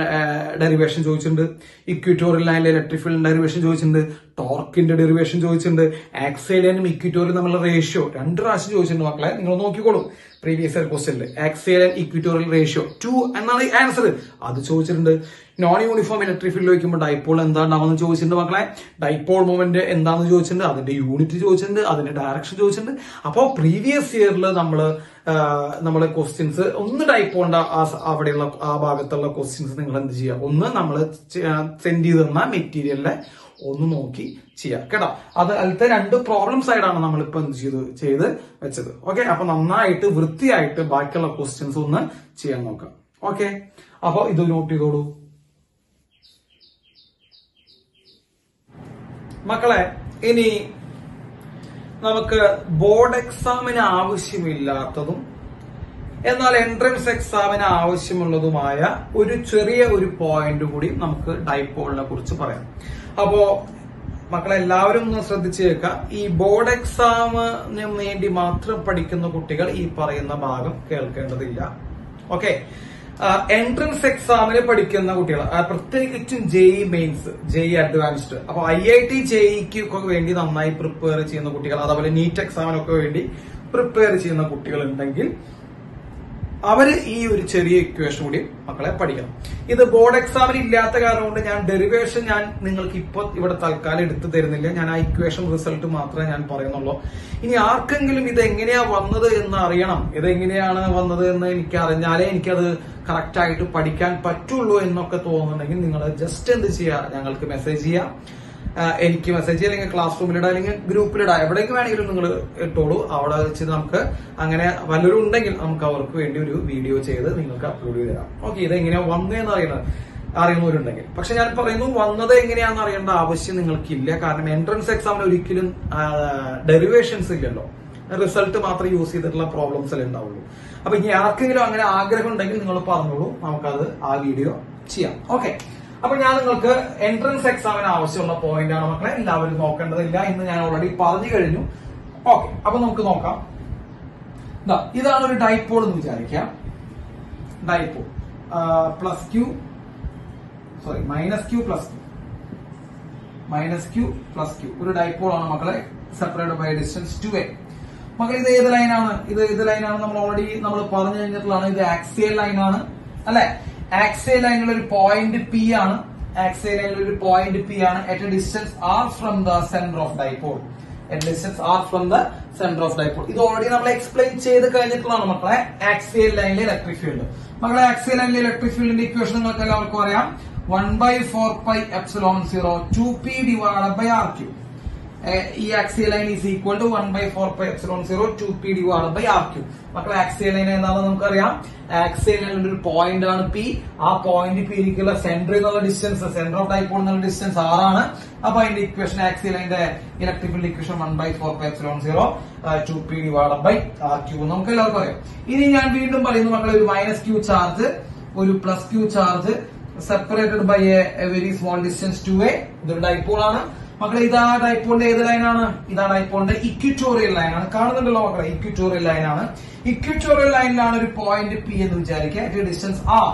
ഡെറിവേഷൻ ചോദിച്ചിട്ടുണ്ട്. ഇക്വിറ്റോറിയൽ ലൈനിലെ ഇലക്ട്രിക് ഫീൽഡ് ഡെറിവേഷൻ ചോദിച്ചിട്ടുണ്ട്. ടോർക്കിന്റെ ഡെറിവേഷൻ ചോദിച്ചിട്ടുണ്ട്. ആക്സൈലിനും ഇക്വിറ്റോറിയും തമ്മിലുള്ള റേഷ്യോ രണ്ട് പ്രാവശ്യം ചോദിച്ചിട്ടുണ്ട് മക്കളെ. നിങ്ങൾ നോക്കിക്കോളൂ. പ്രീവിയസ് ഇയർ ക്വസ്റ്റ്യനിൽ axial and equatorial ratio two എന്നാണ് ആൻസർ അത് ചോദിച്ചിട്ടുണ്ട്. നോൺ യൂണിഫോം ഇലക്ട്രിക് ഫീൽഡ് വയ്ക്കുമ്പോൾ ഡൈപോൾ എന്താണ്ടാവുമെന്ന് ചോദിച്ചിട്ടുണ്ട് മക്കളെ. ഡൈപോൾ മൂവ്മെന്റ് എന്താണെന്ന് ചോദിച്ചിട്ടുണ്ട്. അതിന്റെ യൂണിറ്റ് ചോദിച്ചിട്ടുണ്ട്. അതിന്റെ ഡയറക്ഷൻ ചോദിച്ചിട്ടുണ്ട്. അപ്പോൾ പ്രീവിയസ് ഇയറിൽ നമ്മൾ നമ്മളെ ക്വസ്റ്റ്യൻസ് ഒന്ന് ഡൈപോളിന്റെ അവിടെയുള്ള ആ ഭാഗത്തുള്ള ക്വസ്റ്റ്യൻസ് നിങ്ങൾ എന്ത് ചെയ്യുക? ഒന്ന് നമ്മൾ സെൻഡ് ചെയ്ത് തന്ന മെറ്റീരിയലിലെ ഒന്ന് നോക്കി ചെയ്യാം. കേട്ടോ? അത് അതിലത്തെ രണ്ട് പ്രോബ്ലം സൈഡാണ് നമ്മളിപ്പോ എന്ത് ചെയ്തു ചെയ്ത് വെച്ചത്. ഓക്കെ അപ്പൊ നന്നായിട്ട് വൃത്തിയായിട്ട് ബാക്കിയുള്ള ക്വസ്റ്റ്യൻസ് ഒന്ന് ചെയ്യാൻ നോക്കാം. ഓക്കെ അപ്പൊ ഇത് നോട്ട് ചെയ്തോളൂ. മക്കളെ ഇനി നമുക്ക് ബോർഡ് എക്സാമിന് ആവശ്യമില്ലാത്തതും എന്നാൽ എൻട്രൻസ് എക്സാമിന് ആവശ്യമുള്ളതുമായ ഒരു ചെറിയ ഒരു പോയിന്റ് കൂടി നമുക്ക് ഡൈപോളിനെ കുറിച്ച് പറയാം. അപ്പോ മക്കളെ എല്ലാവരും ഒന്ന് ശ്രദ്ധിച്ചു കേൾക്കുക ഈ ബോർഡ് എക്സാമിന് വേണ്ടി മാത്രം പഠിക്കുന്ന കുട്ടികൾ ഈ പറയുന്ന ഭാഗം കേൾക്കേണ്ടതില്ല. ഓക്കെ എൻട്രൻസ് എക്സാമിന് പഠിക്കുന്ന കുട്ടികൾ പ്രത്യേകിച്ചും ജെഇ മെയിൻസ് ജെഇ അഡ്വാൻസ്ഡ് അപ്പൊ ഐ ഐ ടി ജെഇക്ക് വേണ്ടി നന്നായി പ്രിപ്പയർ ചെയ്യുന്ന കുട്ടികൾ അതേപോലെ നീറ്റ് എക്സാമിനൊക്കെ വേണ്ടി പ്രിപ്പയർ ചെയ്യുന്ന കുട്ടികൾ ഉണ്ടെങ്കിൽ അവർ ഈ ഒരു ചെറിയ ഇക്വേഷൻ കൂടി മക്കളെ പഠിക്കണം. ഇത് ബോർഡ് എക്സാമിന് ഇല്ലാത്ത കാരണം കൊണ്ട് ഞാൻ ഡെറിവേഷൻ ഞാൻ നിങ്ങൾക്ക് ഇപ്പൊ ഇവിടെ തൽക്കാലം എടുത്തു തരുന്നില്ല. ഞാൻ ആ ഇക്വേഷൻ റിസൾട്ട് മാത്രമേ ഞാൻ പറയുന്നുള്ളൂ. ഇനി ആർക്കെങ്കിലും ഇത് എങ്ങനെയാ വന്നത് എന്ന് അറിയണം. ഇത് എങ്ങനെയാണ് വന്നത് എന്ന് എനിക്ക് അറിഞ്ഞാലേ എനിക്കത് കറക്റ്റ് ആയിട്ട് പഠിക്കാൻ പറ്റുള്ളൂ എന്നൊക്കെ തോന്നുന്നുണ്ടെങ്കിൽ നിങ്ങൾ ജസ്റ്റ് എന്ത് ചെയ്യുക ഞങ്ങൾക്ക് മെസ്സേജ് ചെയ്യുക ആഹ് എനിക്ക് മെസ്സേജ് അല്ലെങ്കിൽ ക്ലാസ് റൂമിലിടാം അല്ലെങ്കിൽ ഗ്രൂപ്പിലിടാം എവിടേക്ക് വേണമെങ്കിലും നിങ്ങൾ ഇട്ടോളൂ. അവിടെ വെച്ച് നമുക്ക് അങ്ങനെ വല്ലവരും ഉണ്ടെങ്കിൽ നമുക്ക് അവർക്ക് വേണ്ടി ഒരു വീഡിയോ ചെയ്ത് നിങ്ങൾക്ക് അപ്ലോഡ് ചെയ്ത് തരാം. ഓക്കെ ഇത് എങ്ങനെയാ വന്നതെന്ന് അറിയണത് അറിയുന്നവരുണ്ടെങ്കിൽ. പക്ഷെ ഞാൻ പറയുന്നു വന്നത് എങ്ങനെയാണെന്ന് അറിയേണ്ട ആവശ്യം നിങ്ങൾക്കില്ല. കാരണം എൻട്രൻസ് എക്സാമിന് ഒരിക്കലും ഡെറിവേഷൻസ് ഇല്ലല്ലോ. റിസൾട്ട് മാത്രം യൂസ് ചെയ്തിട്ടുള്ള പ്രോബ്ലംസ് അല്ലേ ഉണ്ടാവുള്ളൂ. അപ്പൊ ഇനി ആർക്കെങ്കിലും അങ്ങനെ ആഗ്രഹം ഉണ്ടെങ്കിൽ നിങ്ങൾ പറഞ്ഞോളൂ. നമുക്കത് ആ വീഡിയോ ചെയ്യാം. ഓക്കെ അപ്പൊ ഞാൻ നിങ്ങൾക്ക് എൻട്രൻസ് എക്സാമിന് ആവശ്യമുള്ള പോയിന്റ് ആണ് മക്കളെ. എല്ലാവരും നോക്കേണ്ടതില്ല. എന്ന് ഞാൻ ഓൾറെഡി പറഞ്ഞു കഴിഞ്ഞു. ഓക്കെ അപ്പൊ നമുക്ക് നോക്കാം. ഇതാണ് ഒരു ഡൈപ്പോൾ എന്ന് വിചാരിക്കാം dipole plus Q sorry minus Q plus Q minus Q plus Q ഒരു ഡൈപ്പോൾ ആണ് മക്കളെ separate by distance two A മക്കളെ ഇത് ഏത് ലൈനാണ് ഇത് ഏത് ലൈനാണ് നമ്മൾ ഓൾറെഡി നമ്മൾ പറഞ്ഞു കഴിഞ്ഞിട്ടുള്ളതാണ് ഇത് ആക്സിയൽ ലൈനാണ് അല്ലെ? ആക്സിയൽ ലൈനിൽ ഒരു പോയിന്റ് പി ആണ്. ആക്സേ ലൈനിൽ ഒരു പോയിന്റ് പി ആണ്. At a distance R from the centre of dipole at distance R from the centre of dipole ഇത് ഓൾറെഡി നമ്മൾ എക്സ്പ്ലെയിൻ ചെയ്ത് കഴിഞ്ഞിട്ടുള്ളതാണ് മക്കളെ. ആക്സിയൽ ലൈനിലെ ഇലക്ട്രിക് ഫീൽഡ് മക്കളെ ആക്സിയൽ ലൈനിലെ ഇലക്ട്രിക് ഫീൽഡിന്റെ ഇക്വേഷൻ നിങ്ങൾക്ക് എല്ലാവർക്കും അറിയാം. One by four pi epsilon zero two P divide by R cube ഈ axial line is equal to one by four pi epsilon zero two P D divide by R cube മക്കളെ ആക്സിയൽ ലൈൻ എന്താണെന്ന് നമുക്കറിയാം. ആക്സിയൽ ലൈൻ ഒരു പോയിന്റ് ആണ് പി ആ പോയിന്റ് പിയിലേക്കുള്ള സെന്ററിൽ നിന്നുള്ള ഡിസ്റ്റൻസ് സെന്റർ ഓഫ് ടൈപ്പ് എന്നുള്ള ഡിസ്റ്റൻസ് ആർ ആണ്. അപ്പൊ അതിന്റെ equation axial ലൈന്റെ electrical equation one by four pi epsilon zero two P D divide by R cube നമുക്ക് എല്ലാവർക്കും അറിയാം. ഇനി ഞാൻ വീണ്ടും പറയുന്നു മക്കളെ ഒരു മൈനസ് ക്യൂ ചാർജ് ഒരു plus Q charge separated by a very small distance two A ഇതൊരു ഡൈപോൾ ആണ്. മക്കളെ ഇതാ ഡൈപോളിന്റെ ഏത് ലൈനാണ് ഇതാ ഡൈപോളിന്റെ ഇക്വിറ്റോറിയൽ ലൈനാണ് കാണുന്നുണ്ടല്ലോ മക്കളെ ഇക്വിറ്റോറിയൽ ലൈനാണ് ഇക്വിറ്റോറിയൽ ലൈനിലാണ് ഒരു പോയിന്റ് പി എന്ന് വിചാരിക്കുക. Distance R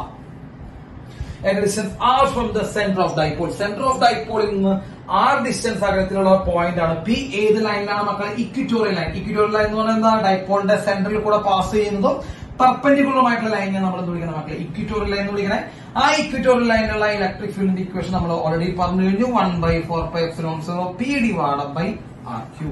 centre of dipole centre of ഡൈപോളിൽ നിന്ന് ആർ ഡിസ്റ്റൻസ് അകലത്തിലുള്ള പോയിന്റ് ആണ് പി ഏത് ലൈനിലാണ് മക്കളെ? ഇക്വിറ്റോറിയൽ ലൈൻ ഇക്വിറ്റോറിയൽ ലൈൻ എന്ന് പറഞ്ഞാൽ എന്താ? ഡൈപോളിന്റെ സെന്ററിൽ കൂടെ പാസ് ചെയ്യുന്നതും പെർപെൻഡിക്കുലർ ആയിട്ടുള്ള ലൈനെ നമ്മൾ എന്ത് വിളിക്കണം? മക്കളെ ഇക്വിറ്റോറിയൽ ലൈൻ എന്ന് വിളിക്കണേ. ആ ഇക്വിറ്റോറിയൽ ലൈനിലുള്ള ഇലക്ട്രിക് ഫീൽഡിന്റെ ഇക്വേഷൻ നമ്മൾ ഓൾറെഡി പറഞ്ഞു കഴിഞ്ഞു. One by four pi epsilon zero P divide by R cube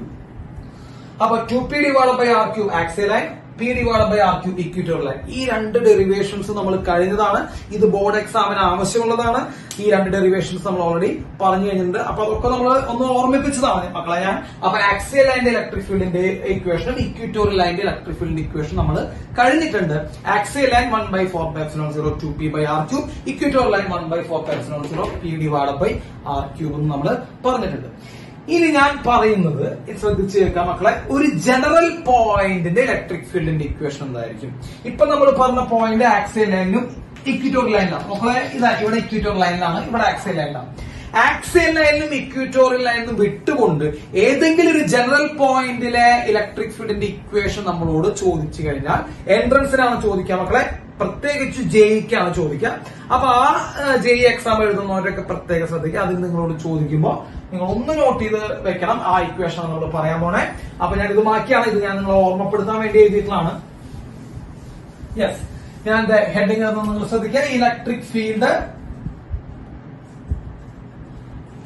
അപ്പൊ two P divide by R cube axial line P divide by R cube ഇക്വിറ്റിയുള്ള ഈ രണ്ട് ഡെറിവേഷൻസ് നമ്മൾ കഴിഞ്ഞതാണ്. ഇത് ബോർഡ് എക്സാമിന് ആവശ്യമുള്ളതാണ്. ഈ രണ്ട് ഡെറിവേഷൻസ് നമ്മൾ ഓൾറെഡി പറഞ്ഞു കഴിഞ്ഞിട്ടുണ്ട്. അപ്പൊ അതൊക്കെ നമ്മൾ ഒന്ന് ഓർമ്മിപ്പിച്ചതാണ്. മക്കളെ ഞാൻ അപ്പൊ ആക്സിയൽ ലൈനിന്റെ ഇലക്ട്രിക് ഫീൽഡിന്റെ ഇക്വേഷനും ഇക്വിറ്റോറിയൽ ലൈനിന്റെ ഇലക്ട്രിക് ഫീൽഡിന്റെ ഇക്വേഷൻ നമ്മൾ കഴിഞ്ഞിട്ടുണ്ട്. Axial line one by four pi epsilon zero two P by R cube equatorial line one by four pi zero P divide by R cube എന്ന് നമ്മൾ പറഞ്ഞിട്ടുണ്ട്. ഇനി ഞാൻ പറയുന്നത് ശ്രദ്ധിച്ച് കേൾക്കാം മക്കളെ. ഒരു ജനറൽ പോയിന്റിന്റെ ഇലക്ട്രിക് ഫീൽഡിന്റെ ഇക്വേഷൻ എന്തായിരിക്കും? ഇപ്പൊ നമ്മൾ പറഞ്ഞ പോയിന്റ് ആക്സിയൽ ലൈനും ഇക്വിറ്റോറിയൽ ലൈനിലാണ് മക്കളെ ഇതാ ഇവിടെ ഇക്വിറ്റോറിയൽ ലൈനിലാണ് ഇവിടെ ആക്സിയൽ ലൈനിലാണ് ആക്സിയൽ ലൈനും ഇക്വിറ്റോറിയൽ ലൈനും വിട്ടുകൊണ്ട് ഏതെങ്കിലും ഒരു ജനറൽ പോയിന്റിലെ ഇലക്ട്രിക് ഫീൽഡിന്റെ ഇക്വേഷൻ നമ്മളോട് ചോദിച്ചു കഴിഞ്ഞാൽ എൻട്രൻസിനാണ് ചോദിക്കുക മക്കളെ. പ്രത്യേകിച്ച് ജെയ്ക്കാണ് ചോദിക്കുക. അപ്പൊ ആ ജെയ് എക്സാം എഴുതുന്നവരൊക്കെ പ്രത്യേകം ശ്രദ്ധിക്കുക. അതിൽ നിങ്ങളോട് ചോദിക്കുമ്പോൾ നിങ്ങൾ ഒന്ന് നോട്ട് ചെയ്ത് വെക്കണം ആ ഇക്വേഷൻ നമ്മൾ പറയാൻ പോണേ. അപ്പൊ ഞാൻ ഇത് മാറ്റിയാണ്. ഇത് ഞാൻ നിങ്ങളെ ഓർമ്മപ്പെടുത്താൻ വേണ്ടി എഴുതിയിട്ടുള്ളതാണ്. യെസ് ഞാൻ ഹെഡിങ് നിങ്ങൾ ശ്രദ്ധിക്കുക electric field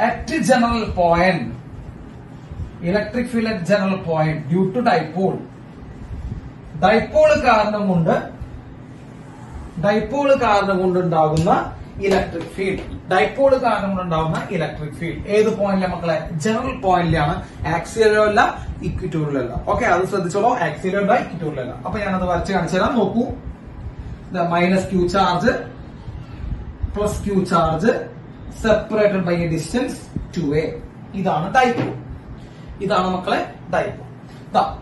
at general point electric field at general point due to dipole dipole കാരണം കൊണ്ട് ഡൈപോൾ കാരണം കൊണ്ടുണ്ടാകുന്ന ഇലക്ട്രിക് ഫീൽഡ് ഡൈപോൾ കാരണം കൊണ്ടുണ്ടാവുന്ന ഇലക്ട്രിക് ഫീൽഡ് ഏത് പോയിന്റിലെ മക്കളെ? ജനറൽ പോയിന്റിലാണ് ആക്സിയലോ അല്ല ഇക്വിറ്റോറിയലോ അല്ല. ഓക്കെ അത് ശ്രദ്ധിച്ചോളൂ. ആക്സിയലോ ബൈ ഇക്വിറ്റോറിയലോ അല്ല. അപ്പൊ ഞാനത് വരച്ച് കാണിച്ചു തരാം. നോക്കൂ. Minus Q charge plus Q charge separated by a distance two A ഇതാണ് ഡൈപോൾ ഇതാണ് മക്കളെ ഡൈപോൾ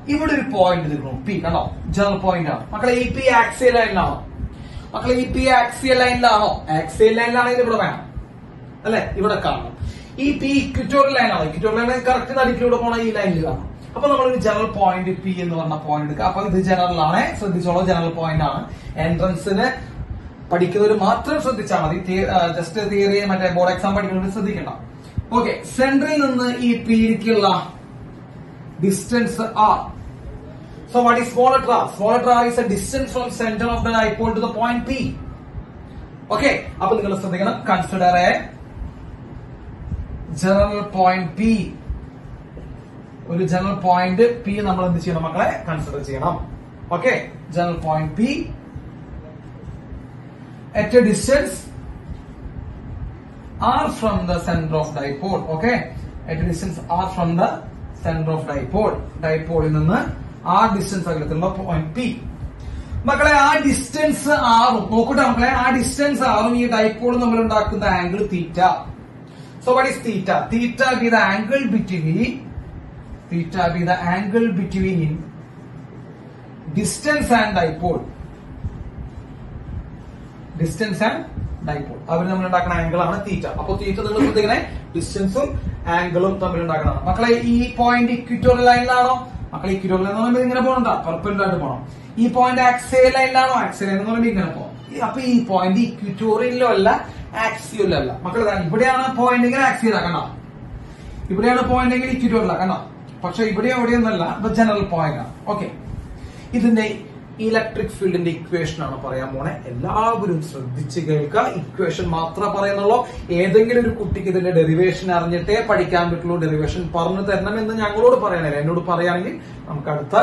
ഇവിടെ ഒരു പോയിന്റ് നിൽക്കണം പി കണ്ടോ? ജനറൽ പോയിന്റ് ആണ്. മക്കളെ ഈ പി ആക്സിയൽ ലൈനിലാണോ മക്കളെ ഈ പി ആക്സിയൽ ലൈനിലാണോ ആക്സിയൽ ലൈനിലാണെങ്കിൽ ഇവിടെ വേണം. അല്ലെ? ഇവിടെ കാണണം. ഈ പി ഇക്വിറ്റോറിയൽ ലൈനാണോ ഇക്വിറ്റോറിയൽ ലൈൻ കറക്റ്റ് നടുക്കിലൂടെ പോണ ഈ ലൈനിൽ കാണണം. അപ്പൊ ഒരു ജനറൽ പോയിന്റ് പി എന്ന് പറഞ്ഞ പോയിന്റ് എടുക്കുക. അപ്പൊ ഇത് ജനറൽ ആണ്. ശ്രദ്ധിച്ചോളൂ ജനറൽ പോയിന്റ് ആണ്. എൻട്രൻസിന് പഠിക്കുന്നവർ മാത്രം ശ്രദ്ധിച്ചാൽ മതി. ജസ്റ്റ് തിയറി മറ്റേ ബോർഡ് എക്സാം പഠിക്കുന്നവർ ശ്രദ്ധിക്കണം ഓക്കെ സെന്ററിൽ നിന്ന് ഈ പിയിലേക്കുള്ള distance R So what is smaller tra? Smaller tra is a distance from center of the dipole to the point P. Okay. അപ്പൊ നിങ്ങൾ ശ്രദ്ധിക്കണം consider a general point P ഒരു ജനറൽ പോയിന്റ് പി നമ്മൾ എന്ത് ചെയ്യണം മക്കളെ കൺസിഡർ ചെയ്യണം okay general point P at a distance r from the center of dipole okay at a distance r from the center of dipole dipole in നിന്ന് ആ ഡിസ്റ്റൻസ് അകലത്തിലുള്ള പോയിന്റ് പി മക്കളെ ആ ഡിസ്റ്റൻസ് ആറും. നോക്കൂട്ടെ മക്കളെ ആ ഡിസ്റ്റൻസ് ആറും ഈ ഡൈപോളും നമ്മൾ ഉണ്ടാക്കുന്ന angle theta so what is theta theta be the angle between theta be the angle between distance and dipole distance and dipole അവർ നമ്മൾ ഉണ്ടാക്കുന്ന ആംഗിൾ ആണ് തീറ്റ അപ്പൊ തീറ്റ നിങ്ങൾ ശ്രദ്ധിക്കണേ ഡിസ്റ്റൻസും ആംഗിളും തമ്മിൽ ഉണ്ടാക്കണം മക്കളെ ഈ പോയിന്റ് ഇക്വിറ്റോറിയൽ ലൈനിലാണോ മക്കളെ ഇക്വിറ്റോറിയൽ എന്ന് പറയുമ്പോൾ ഇങ്ങനെ പോകണ്ട പെർപ്പൻഡായിട്ട് പോകണം ഈ പോയിന്റ് ആക്സേ ലൈനിലാണോ ആക്സേ ലൈൻ എന്ന് പറയുമ്പോൾ ഇങ്ങനെ പോകാം അപ്പൊ ഈ പോയിന്റ് ഇക്വിറ്റോറിയലിലോ അല്ല ആക്സിയലോ അല്ല. മക്കളെ ഇവിടെയാണ് പോയിന്റ് എങ്കിൽ ആക്സിയല കണ്ടോ? ഇവിടെയാണ് പോയിന്റ് എങ്കിൽ ഇക്വിറ്റോറിയൽ കണ്ടോ? പക്ഷെ ഇവിടെ എവിടെയൊന്നല്ല ജനറൽ പോയിന്റ് ആണ് ഓക്കെ ഇതിന്റെ ഇലക്ട്രിക് ഫീൽഡിന്റെ ഇക്വേഷൻ ആണ് പറയാൻ പോണെ. എല്ലാവരും ശ്രദ്ധിച്ച് കേൾക്കുക. ഇക്വേഷൻ മാത്രം പറയുന്നുള്ളൂ. ഏതെങ്കിലും ഒരു കുട്ടിക്ക് ഇതിന്റെ ഡെറിവേഷൻ അറിഞ്ഞിട്ടേ പഠിക്കാൻ പറ്റുള്ളൂ. ഡെറിവേഷൻ പറഞ്ഞു തരണം എന്ന് ഞങ്ങളോട് പറയാനില്ല എന്നോട് പറയുകയാണെങ്കിൽ നമുക്ക് അടുത്ത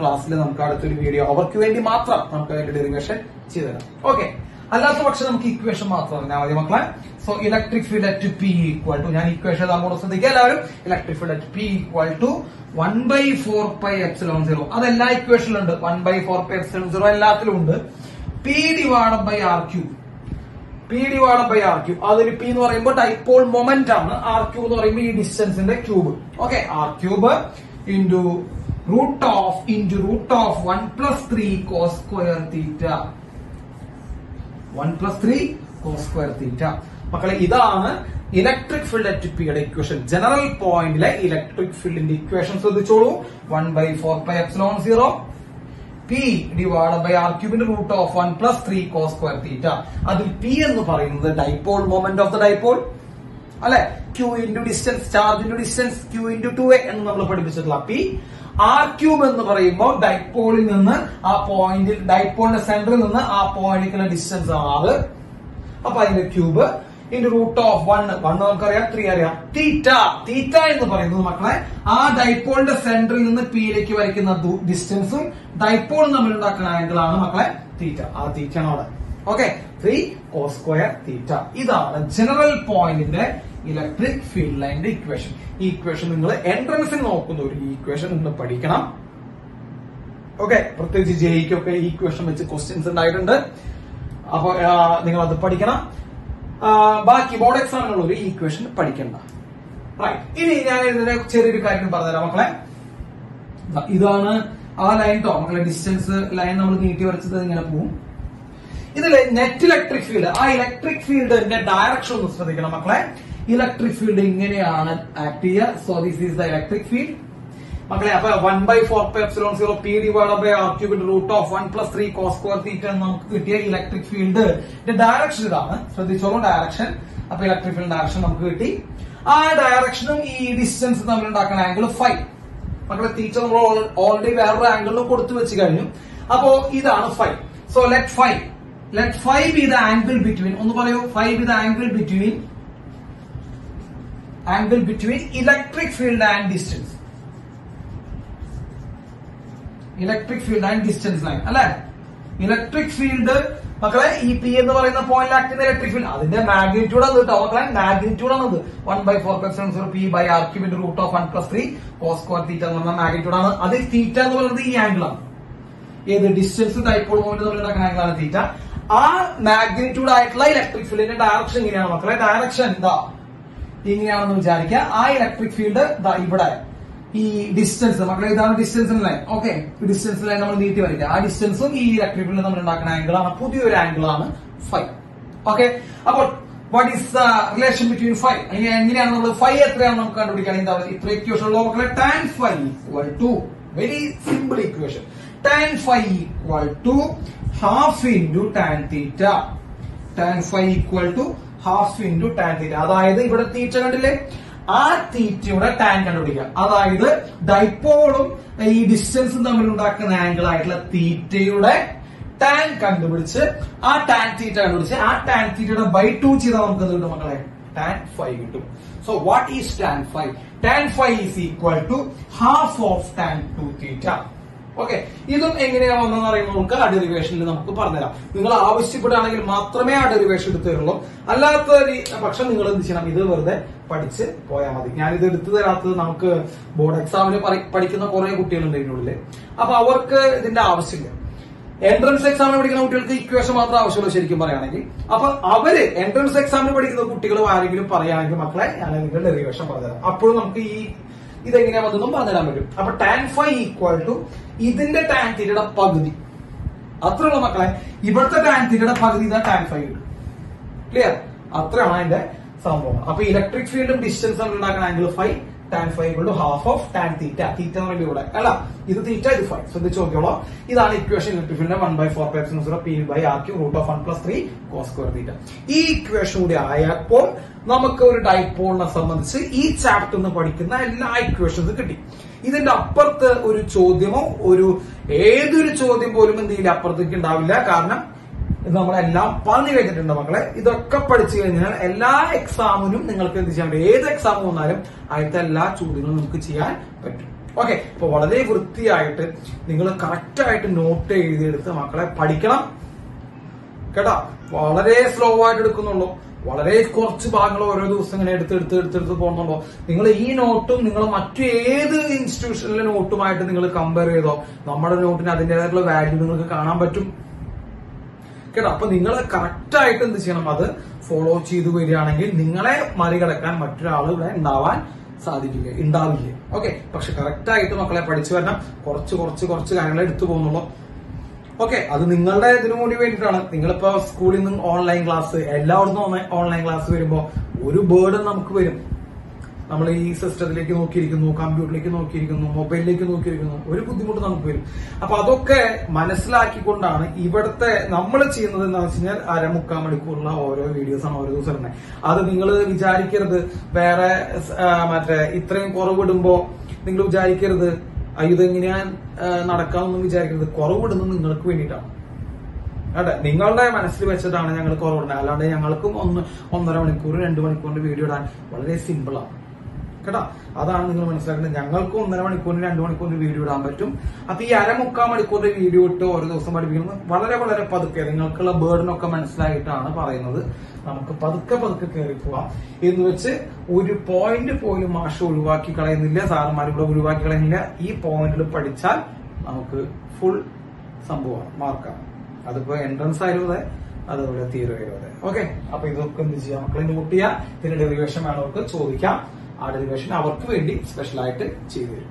ക്ലാസ്സിൽ നമുക്ക് അടുത്തൊരു വീഡിയോ അവർക്ക് വേണ്ടി മാത്രം നമുക്ക് അതിന്റെ ഡെറിവേഷൻ ചെയ്തു തരാം ഓക്കെ അല്ലാത്ത പക്ഷെ നമുക്ക് ഇക്വേഷൻ മാത്രം അറിഞ്ഞാൽ മതി മക്കളെ. So electric field at P equal to ഞാൻ ഇക്വേഷൻ അങ്ങോട്ട് ശ്രദ്ധിക്കുക. എല്ലാവരും electric field at P equal to one by four pi epsilon zero അത് എല്ലാ ഇക്വേഷനിലുണ്ട് one by four pi epsilon zero എല്ലാത്തിലും ഉണ്ട്. P divide by R cube P divide by R cube അതിൽ പി എന്ന് പറയുമ്പോൾ ഡൈപോൾ മൊമെന്റ് ആണ്. ആർ ക്യൂ എന്ന് പറയുമ്പോൾ ഈ ഡിസ്റ്റൻസിന്റെ cube okay R cube into root of into root of one plus three cos square theta one plus three cos square theta മക്കളെ ഇതാണ് ഇലക്ട്രിക് ഫീൽഡ് അറ്റ് പിയുടെ ഇക്വേഷൻ ജനറൽ പോയിന്റിലെ ഇലക്ട്രിക് ഫീൽഡിന്റെ ഇക്വേഷൻ ശ്രദ്ധിച്ചോളൂ. One by four pi epsilon zero P divide by R ക്യൂബിന്റെ root of one plus three cos square theta അതിൽ പി എന്ന് പറയുന്നത് dipole moment of the dipole അല്ലെ? Q into distance charge into distance Q into two എന്ന് നമ്മൾ പഠിപ്പിച്ചിട്ടുള്ള പി ആർ ക്യൂബ് എന്ന് പറയുമ്പോൾ ഡൈപോളിൽ നിന്ന് ആ പോയിന്റിൽ ഡൈപോളിന്റെ സെന്ററിൽ നിന്ന് ആ പോയിന്റിലേക്കുള്ള ഡിസ്റ്റൻസ് ആറ് അപ്പൊ അതിന്റെ ക്യൂബ് ഇന്റെ റൂട്ട് ഓഫ് വൺ വൺ നമുക്കറിയാം ത്രീ അറിയാം. തീറ്റ തീറ്റ എന്ന് പറയുന്നത് മക്കളെ ആ ഡൈപോളിന്റെ സെന്ററിൽ നിന്ന് പിയിലേക്ക് വരയ്ക്കുന്ന ഡിസ്റ്റൻസും ഡൈപോൾ തമ്മിൽ ഉണ്ടാക്കുന്ന ആംഗിൾ ആണ് മക്കളെ തീറ്റ ആ തീറ്റയാണ് അവിടെ. Okay three cos square theta ഇതാണ് ജനറൽ പോയിന്റിന്റെ ഇലക്ട്രിക് ഫീൽഡ് ലൈനിന്റെ ഇക്വേഷൻ ഈ ഇക്വേഷൻ നിങ്ങൾ എൻട്രൻസിൽ നോക്കുന്ന ഒരു ഇക്വേഷൻ നിങ്ങൾ പഠിക്കണം. ഓക്കെ പ്രത്യേകിച്ച് ജെയ്ക്കൊക്കെ ഈ ഇക്വേഷൻ വെച്ച് ക്വസ്റ്റ്യൻസ് ഉണ്ടായിട്ടുണ്ട്. അപ്പൊ നിങ്ങൾ അത് പഠിക്കണം. ബാക്കി ബോർഡ് എക്സാമിനുള്ള ഒരു ഇക്വേഷൻ പഠിക്കണ്ട. റൈറ്റ് ഇനി ഞാൻ ഇതിന്റെ ചെറിയൊരു കാര്യം പറഞ്ഞുതരാം മക്കളെ. ഇതാണ് ആ ലൈൻ ടോ മക്കളെ ഡിസ്റ്റൻസ് ലൈൻ നമ്മൾ നീട്ടി വരച്ചത് ഇങ്ങനെ പോകും ഇതിൽ നെറ്റ് ഇലക്ട്രിക് ഫീൽഡ് ആ ഇലക്ട്രിക് ഫീൽഡിന്റെ ഡയറക്ഷൻ ഒന്ന് ശ്രദ്ധിക്കണം മക്കളെ. ഇലക്ട്രിക് ഫീൽഡ് ഇങ്ങനെയാണ് ആക്ട് ചെയ്യുക. So this is the electric field മക്കളെ അപ്പൊ one by four pi epsilon zero P divide by R ക്യൂബിന്റെ root of one plus three cos square theta നമുക്ക് കിട്ടിയ ഇലക്ട്രിക് ഫീൽഡ് ഡയറക്ഷൻ ഇതാണ്. ശ്രദ്ധിച്ചോളൂ ഡയറക്ഷൻ അപ്പൊ ഇലക്ട്രിക് ഫീൽഡ് ഡയറക്ഷൻ നമുക്ക് കിട്ടി. ആ ഡയറക്ഷനും ഈ ഡിസ്റ്റൻസ് തമ്മിൽ ഉണ്ടാക്കുന്ന ആംഗിൾ ഫൈവ് മക്കളെ തീറ്റ നമ്മൾ ഓൾറെഡി വേറൊരു ആംഗിളിലും കൊടുത്തു വെച്ച് കഴിഞ്ഞു. അപ്പോ ഇതാണ് five so let five let five be angle between ഒന്ന് പറയൂ. Five be angle between angle between electric field and distance. Electric field and distance line അല്ലെ? ഇലക്ട്രിക് ഫീൽഡ് മക്കളെ ഇ പി എന്ന് പറയുന്ന പോയിന്റ് ആക്ട് ചെയ്യുന്ന ഇലക്ട്രിക് ഫീൽഡ് അതിന്റെ മാഗ്നിറ്റ്യൂഡ് ആണ് കേട്ടോ മക്കളെ മാഗ്നിറ്റ്യൂഡ് ആണ് one by four percent P by R ക്യൂബിന്റെ root of one plus three cos square theta എന്ന് പറഞ്ഞ മാഗ്നിറ്റ്യൂഡ് ആണ്. അത് തീറ്റ എന്ന് പറയുന്നത് ഈ ആംഗിൾ ആണ്. ഏത്? ഡിസ്റ്റൻസ് ഡൈപ്പോൾ പോയിന്റ് തമ്മിൽ നടക്കുന്ന ആംഗിൾ ആണ് തീറ്റ ആ മാഗ്നിറ്റ്യൂഡ് ആയിട്ടുള്ള ഇലക്ട്രിക് ഫീൽഡിന്റെ ഡയറക്ഷൻ എങ്ങനെയാണ് മക്കളെ? ഡയറക്ഷൻ എന്താ? ഇങ്ങനെയാണെന്ന് വിചാരിക്കുക. ആ ഇലക്ട്രിക് ഫീൽഡ് ഇവിടെ ഈ ഡിസ്റ്റൻസ് മക്കളെ ഇതാണ് distance line okay distance line നമ്മൾ നീട്ടി വരയ്ക്കുക. ആ ഡിസ്റ്റൻസും ഈ ഇലക്ട്രിക് ഫീൽഡ് നമ്മൾ ഉണ്ടാക്കുന്ന ആംഗിൾ ആണ്. പുതിയൊരു ആംഗിൾ ആണ് ഫൈവ് ഓക്കെ അപ്പോൾ what is the relation between five എങ്ങനെയാണ് നമ്മൾ ഫൈവ് എത്രയാണ് നമുക്ക് കണ്ടുപിടിക്കാൻ? എന്താ ഇത്ര ഇക്വേഷൻ ഉള്ള മക്കളെ tan five equal to very simple equation tan five equal to half into tan theta tan five equal to half into tan theta അതായത് ഇവിടെ തീറ്റ കണ്ടില്ലേ? ആ തീറ്റയുടെ ടാൻ കണ്ടുപിടിക്കുക. അതായത് ഡൈപ്പോളും ഈ ഡിസ്റ്റൻസും തമ്മിൽ ഉണ്ടാക്കുന്ന ആംഗിൾ ആയിട്ടുള്ള തീറ്റയുടെ ടാൻ കണ്ടുപിടിച്ച് ആ ടാൻ തീറ്റ കണ്ടുപിടിച്ച് ആ ടാൻ തീറ്റയുടെ ബൈ ടു ചെയ്താൽ നമുക്ക് എന്ത് കിട്ടും മക്കളെ? ടാൻ ഫൈവ് കിട്ടും. So what is tan five tan five is equal to half of tan two theta okay ഇതും എങ്ങനെയാ വന്നതെന്ന് അറിയുമ്പോൾ നമുക്ക് ആ ഡെറിവേഷനിൽ നമുക്ക് പറഞ്ഞുതരാം. നിങ്ങൾ ആവശ്യപ്പെടുകയാണെങ്കിൽ മാത്രമേ ആ ഡെറിവേഷൻ എടുത്തു തരുള്ളൂ. അല്ലാത്ത പക്ഷെ നിങ്ങൾ എന്ത് ചെയ്യണം? ഇത് വെറുതെ പഠിച്ച് പോയാൽ മതി. ഞാനിത് എടുത്തു തരാത്തത് നമുക്ക് ബോർഡ് എക്സാമിന് പഠിക്കുന്ന കുറെ കുട്ടികളുണ്ട് ഇതിനുള്ളിൽ അപ്പൊ അവർക്ക് ഇതിന്റെ ആവശ്യമില്ല. എൻട്രൻസ് എക്സാമിന് പഠിക്കുന്ന കുട്ടികൾക്ക് ഇക്വേഷൻ മാത്രം ആവശ്യമുള്ളൂ ശരിക്കും പറയുകയാണെങ്കിൽ. അപ്പൊ അവർ എൻട്രൻസ് എക്സാമിന് പഠിക്കുന്ന കുട്ടികൾ ആരെങ്കിലും പറയുകയാണെങ്കിൽ മക്കളെ ഞാൻ നിങ്ങളുടെ ഡെറിവേഷൻ പറഞ്ഞുതരാം. അപ്പോഴും നമുക്ക് ഈ ഇതെങ്ങനെയാ വന്നതും പറഞ്ഞുതരാൻ പറ്റും. അപ്പൊ ടാൻ ഫൈവ് ഈക്വൽ ടു ഇതിന്റെ ടാൻ തീറ്റയുടെ പകുതി. അത്രയുള്ള മക്കളെ. ഇവിടുത്തെ ടാൻ തീറ്റയുടെ പകുതി ഇതാ ടാൻ ഫൈവ് കിട്ടും ക്ലിയർ അത്രയാണ് അതിന്റെ സംഭവം. അപ്പൊ ഇലക്ട്രിക് ഫീൽഡും ഡിസ്റ്റൻസും ഉണ്ടാക്കുന്ന angle five tan five to half of tan theta theta എന്ന് പറയുമ്പോൾ ഇവിടെ അല്ല ഇത് തീറ്റ ഇത് ഫൈവ് ശ്രദ്ധിച്ച് നോക്കിയോളൂ ഇതാണ് ഇക്വേഷൻ ഇലക്ട്രിക് ഫീൽഡിന്റെ one by four pipes zero P by R root of one plus three cos square theta ഈ ഇക്വേഷൻ കൂടി ആയപ്പോൾ നമുക്ക് ഒരു ഡൈപോളിനെ സംബന്ധിച്ച് ഈ ചാപ്റ്ററിൽ പഠിക്കുന്ന എല്ലാ ഇക്വേഷൻസും കിട്ടി. ഇതിന്റെ അപ്പുറത്ത് ഒരു ചോദ്യമോ ഒരു ഏതൊരു ചോദ്യം പോലും എന്തെങ്കിലും അപ്പുറത്തേക്ക് ഉണ്ടാവില്ല. കാരണം ഇത് നമ്മളെല്ലാം പറഞ്ഞു കഴിഞ്ഞിട്ടുണ്ട് മക്കളെ. ഇതൊക്കെ പഠിച്ചു കഴിഞ്ഞാൽ എല്ലാ എക്സാമിനും നിങ്ങൾക്ക് എന്ത് ചെയ്യാൻ പറ്റും? ഏത് എക്സാം വന്നാലും ആദ്യത്തെ എല്ലാ ചോദ്യങ്ങളും നമുക്ക് ചെയ്യാൻ പറ്റും. ഓക്കെ അപ്പൊ വളരെ വൃത്തിയായിട്ട് നിങ്ങൾ കറക്റ്റ് ആയിട്ട് നോട്ട് എഴുതിയെടുത്ത് മക്കളെ പഠിക്കണം. കേട്ടാ? വളരെ സ്ലോ ആയിട്ട് എടുക്കുന്നുള്ളൂ. വളരെ കുറച്ച് ഭാഗങ്ങൾ ഓരോ ദിവസം ഇങ്ങനെ എടുത്ത് എടുത്ത് എടുത്ത് എടുത്ത് പോകുന്നുള്ളൂ. നിങ്ങൾ ഈ നോട്ടും നിങ്ങൾ മറ്റു ഏത് ഇൻസ്റ്റിറ്റ്യൂഷനിലെ നോട്ടുമായിട്ട് നിങ്ങൾ കമ്പയർ ചെയ്തോ നമ്മുടെ നോട്ടിന് അതിന്റെതായിട്ടുള്ള വാല്യൂ നിങ്ങൾക്ക് കാണാൻ പറ്റും. കേട്ടോ? അപ്പൊ നിങ്ങൾ കറക്റ്റ് ആയിട്ട് എന്ത് ചെയ്യണം? അത് ഫോളോ ചെയ്ത് വരികയാണെങ്കിൽ നിങ്ങളെ മറികടക്കാൻ മറ്റൊരാൾ ഇവിടെ ഉണ്ടാവാൻ സാധിക്കില്ല ഉണ്ടാവില്ല. ഓക്കെ പക്ഷെ കറക്റ്റ് ആയിട്ട് മക്കളെ പഠിച്ചു വരണം. കുറച്ച് കുറച്ച് കുറച്ച് കാര്യങ്ങൾ എടുത്തു പോകുന്നുള്ളൂ. ഓക്കെ അത് നിങ്ങളുടെ ഇതിനു കൂടി വേണ്ടിയിട്ടാണ്. നിങ്ങളിപ്പോ സ്കൂളിൽ നിന്നും ഓൺലൈൻ ക്ലാസ് എല്ലായിടത്തും ഓൺലൈൻ ക്ലാസ് വരുമ്പോ ഒരു ബേർഡൻ നമുക്ക് വരും. നമ്മൾ ഈ സിസ്റ്റത്തിലേക്ക് നോക്കിയിരിക്കുന്നു കമ്പ്യൂട്ടറിലേക്ക് നോക്കിയിരിക്കുന്നു മൊബൈലിലേക്ക് നോക്കിയിരിക്കുന്നു ഒരു ബുദ്ധിമുട്ട് നമുക്ക് വരും. അപ്പൊ അതൊക്കെ മനസ്സിലാക്കിക്കൊണ്ടാണ് ഇവിടുത്തെ നമ്മൾ ചെയ്യുന്നത് എന്ന് വെച്ച് കഴിഞ്ഞാൽ അരമുക്കാൽ മണിക്കൂറുള്ള ഓരോ വീഡിയോസ് ആണ് ഓരോ ദിവസം തന്നെ അത് നിങ്ങൾ വിചാരിക്കരുത്. വേറെ മറ്റേ ഇത്രയും കുറവിടുമ്പോ നിങ്ങൾ വിചാരിക്കരുത്. "ആ, ഇതെങ്ങനെയാ നടക്കാമെന്നും വിചാരിക്കരുത്. കുറവിടുന്നത് നിങ്ങൾക്ക് വേണ്ടിയിട്ടാണ്. അതെ നിങ്ങളുടെ മനസ്സിൽ വെച്ചതാണ് ഞങ്ങൾ കുറവുണ്ടായത് അല്ലാണ്ട് ഞങ്ങൾക്കും ഒന്ന് ഒന്നര മണിക്കൂർ രണ്ട് മണിക്കൂറിന്റെ വീഡിയോ ഇടാൻ വളരെ സിമ്പിളാണ് കേട്ടോ? അതാണ് നിങ്ങൾ മനസ്സിലാക്കേണ്ടത്. ഞങ്ങൾക്ക് ഒന്നര മണിക്കൂറിന് രണ്ട് മണിക്കൂറിന് വീഡിയോ ഇടാൻ പറ്റും. അപ്പൊ ഈ അരമുക്കാൽ മണിക്കൂറിന്റെ വീഡിയോ ഇട്ട് ഓരോ ദിവസം പഠിപ്പിക്കുന്നത് വളരെ വളരെ പതുക്കെ നിങ്ങൾക്കുള്ള ബേർഡിനൊക്കെ മനസ്സിലായിട്ടാണ് പറയുന്നത്. നമുക്ക് പതുക്കെ പതുക്കെ കയറി പോവാം. എന്ന് വെച്ച് ഒരു പോയിന്റ് പോലും മാഷ് ഒഴിവാക്കി കളയുന്നില്ല. സാറന്മാർ ഇവിടെ ഒഴിവാക്കി കളയുന്നില്ല. ഈ പോയിന്റിൽ പഠിച്ചാൽ നമുക്ക് ഫുൾ സംഭവമാണ് മാർക്കാണ്. അതിപ്പോ എൻട്രൻസ് ആയാലും അതെ അതുപോലെ തീരെ ആയാലും അതെ. ഓക്കെ അപ്പൊ ഇതൊക്കെ എന്ത് ചെയ്യാം? മക്കളെ നോട്ട് ചെയ്യാം ഇതിന്റെ ഡെറിവേഷൻ വേണമൊക്കെ ചോദിക്കാം. ആ ഡെറിവേഷൻ അവർക്ക് വേണ്ടി സ്പെഷ്യലായിട്ട് ചെയ്തു തരും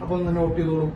അപ്പൊ ഒന്ന് നോട്ട് ചെയ്തോളൂ.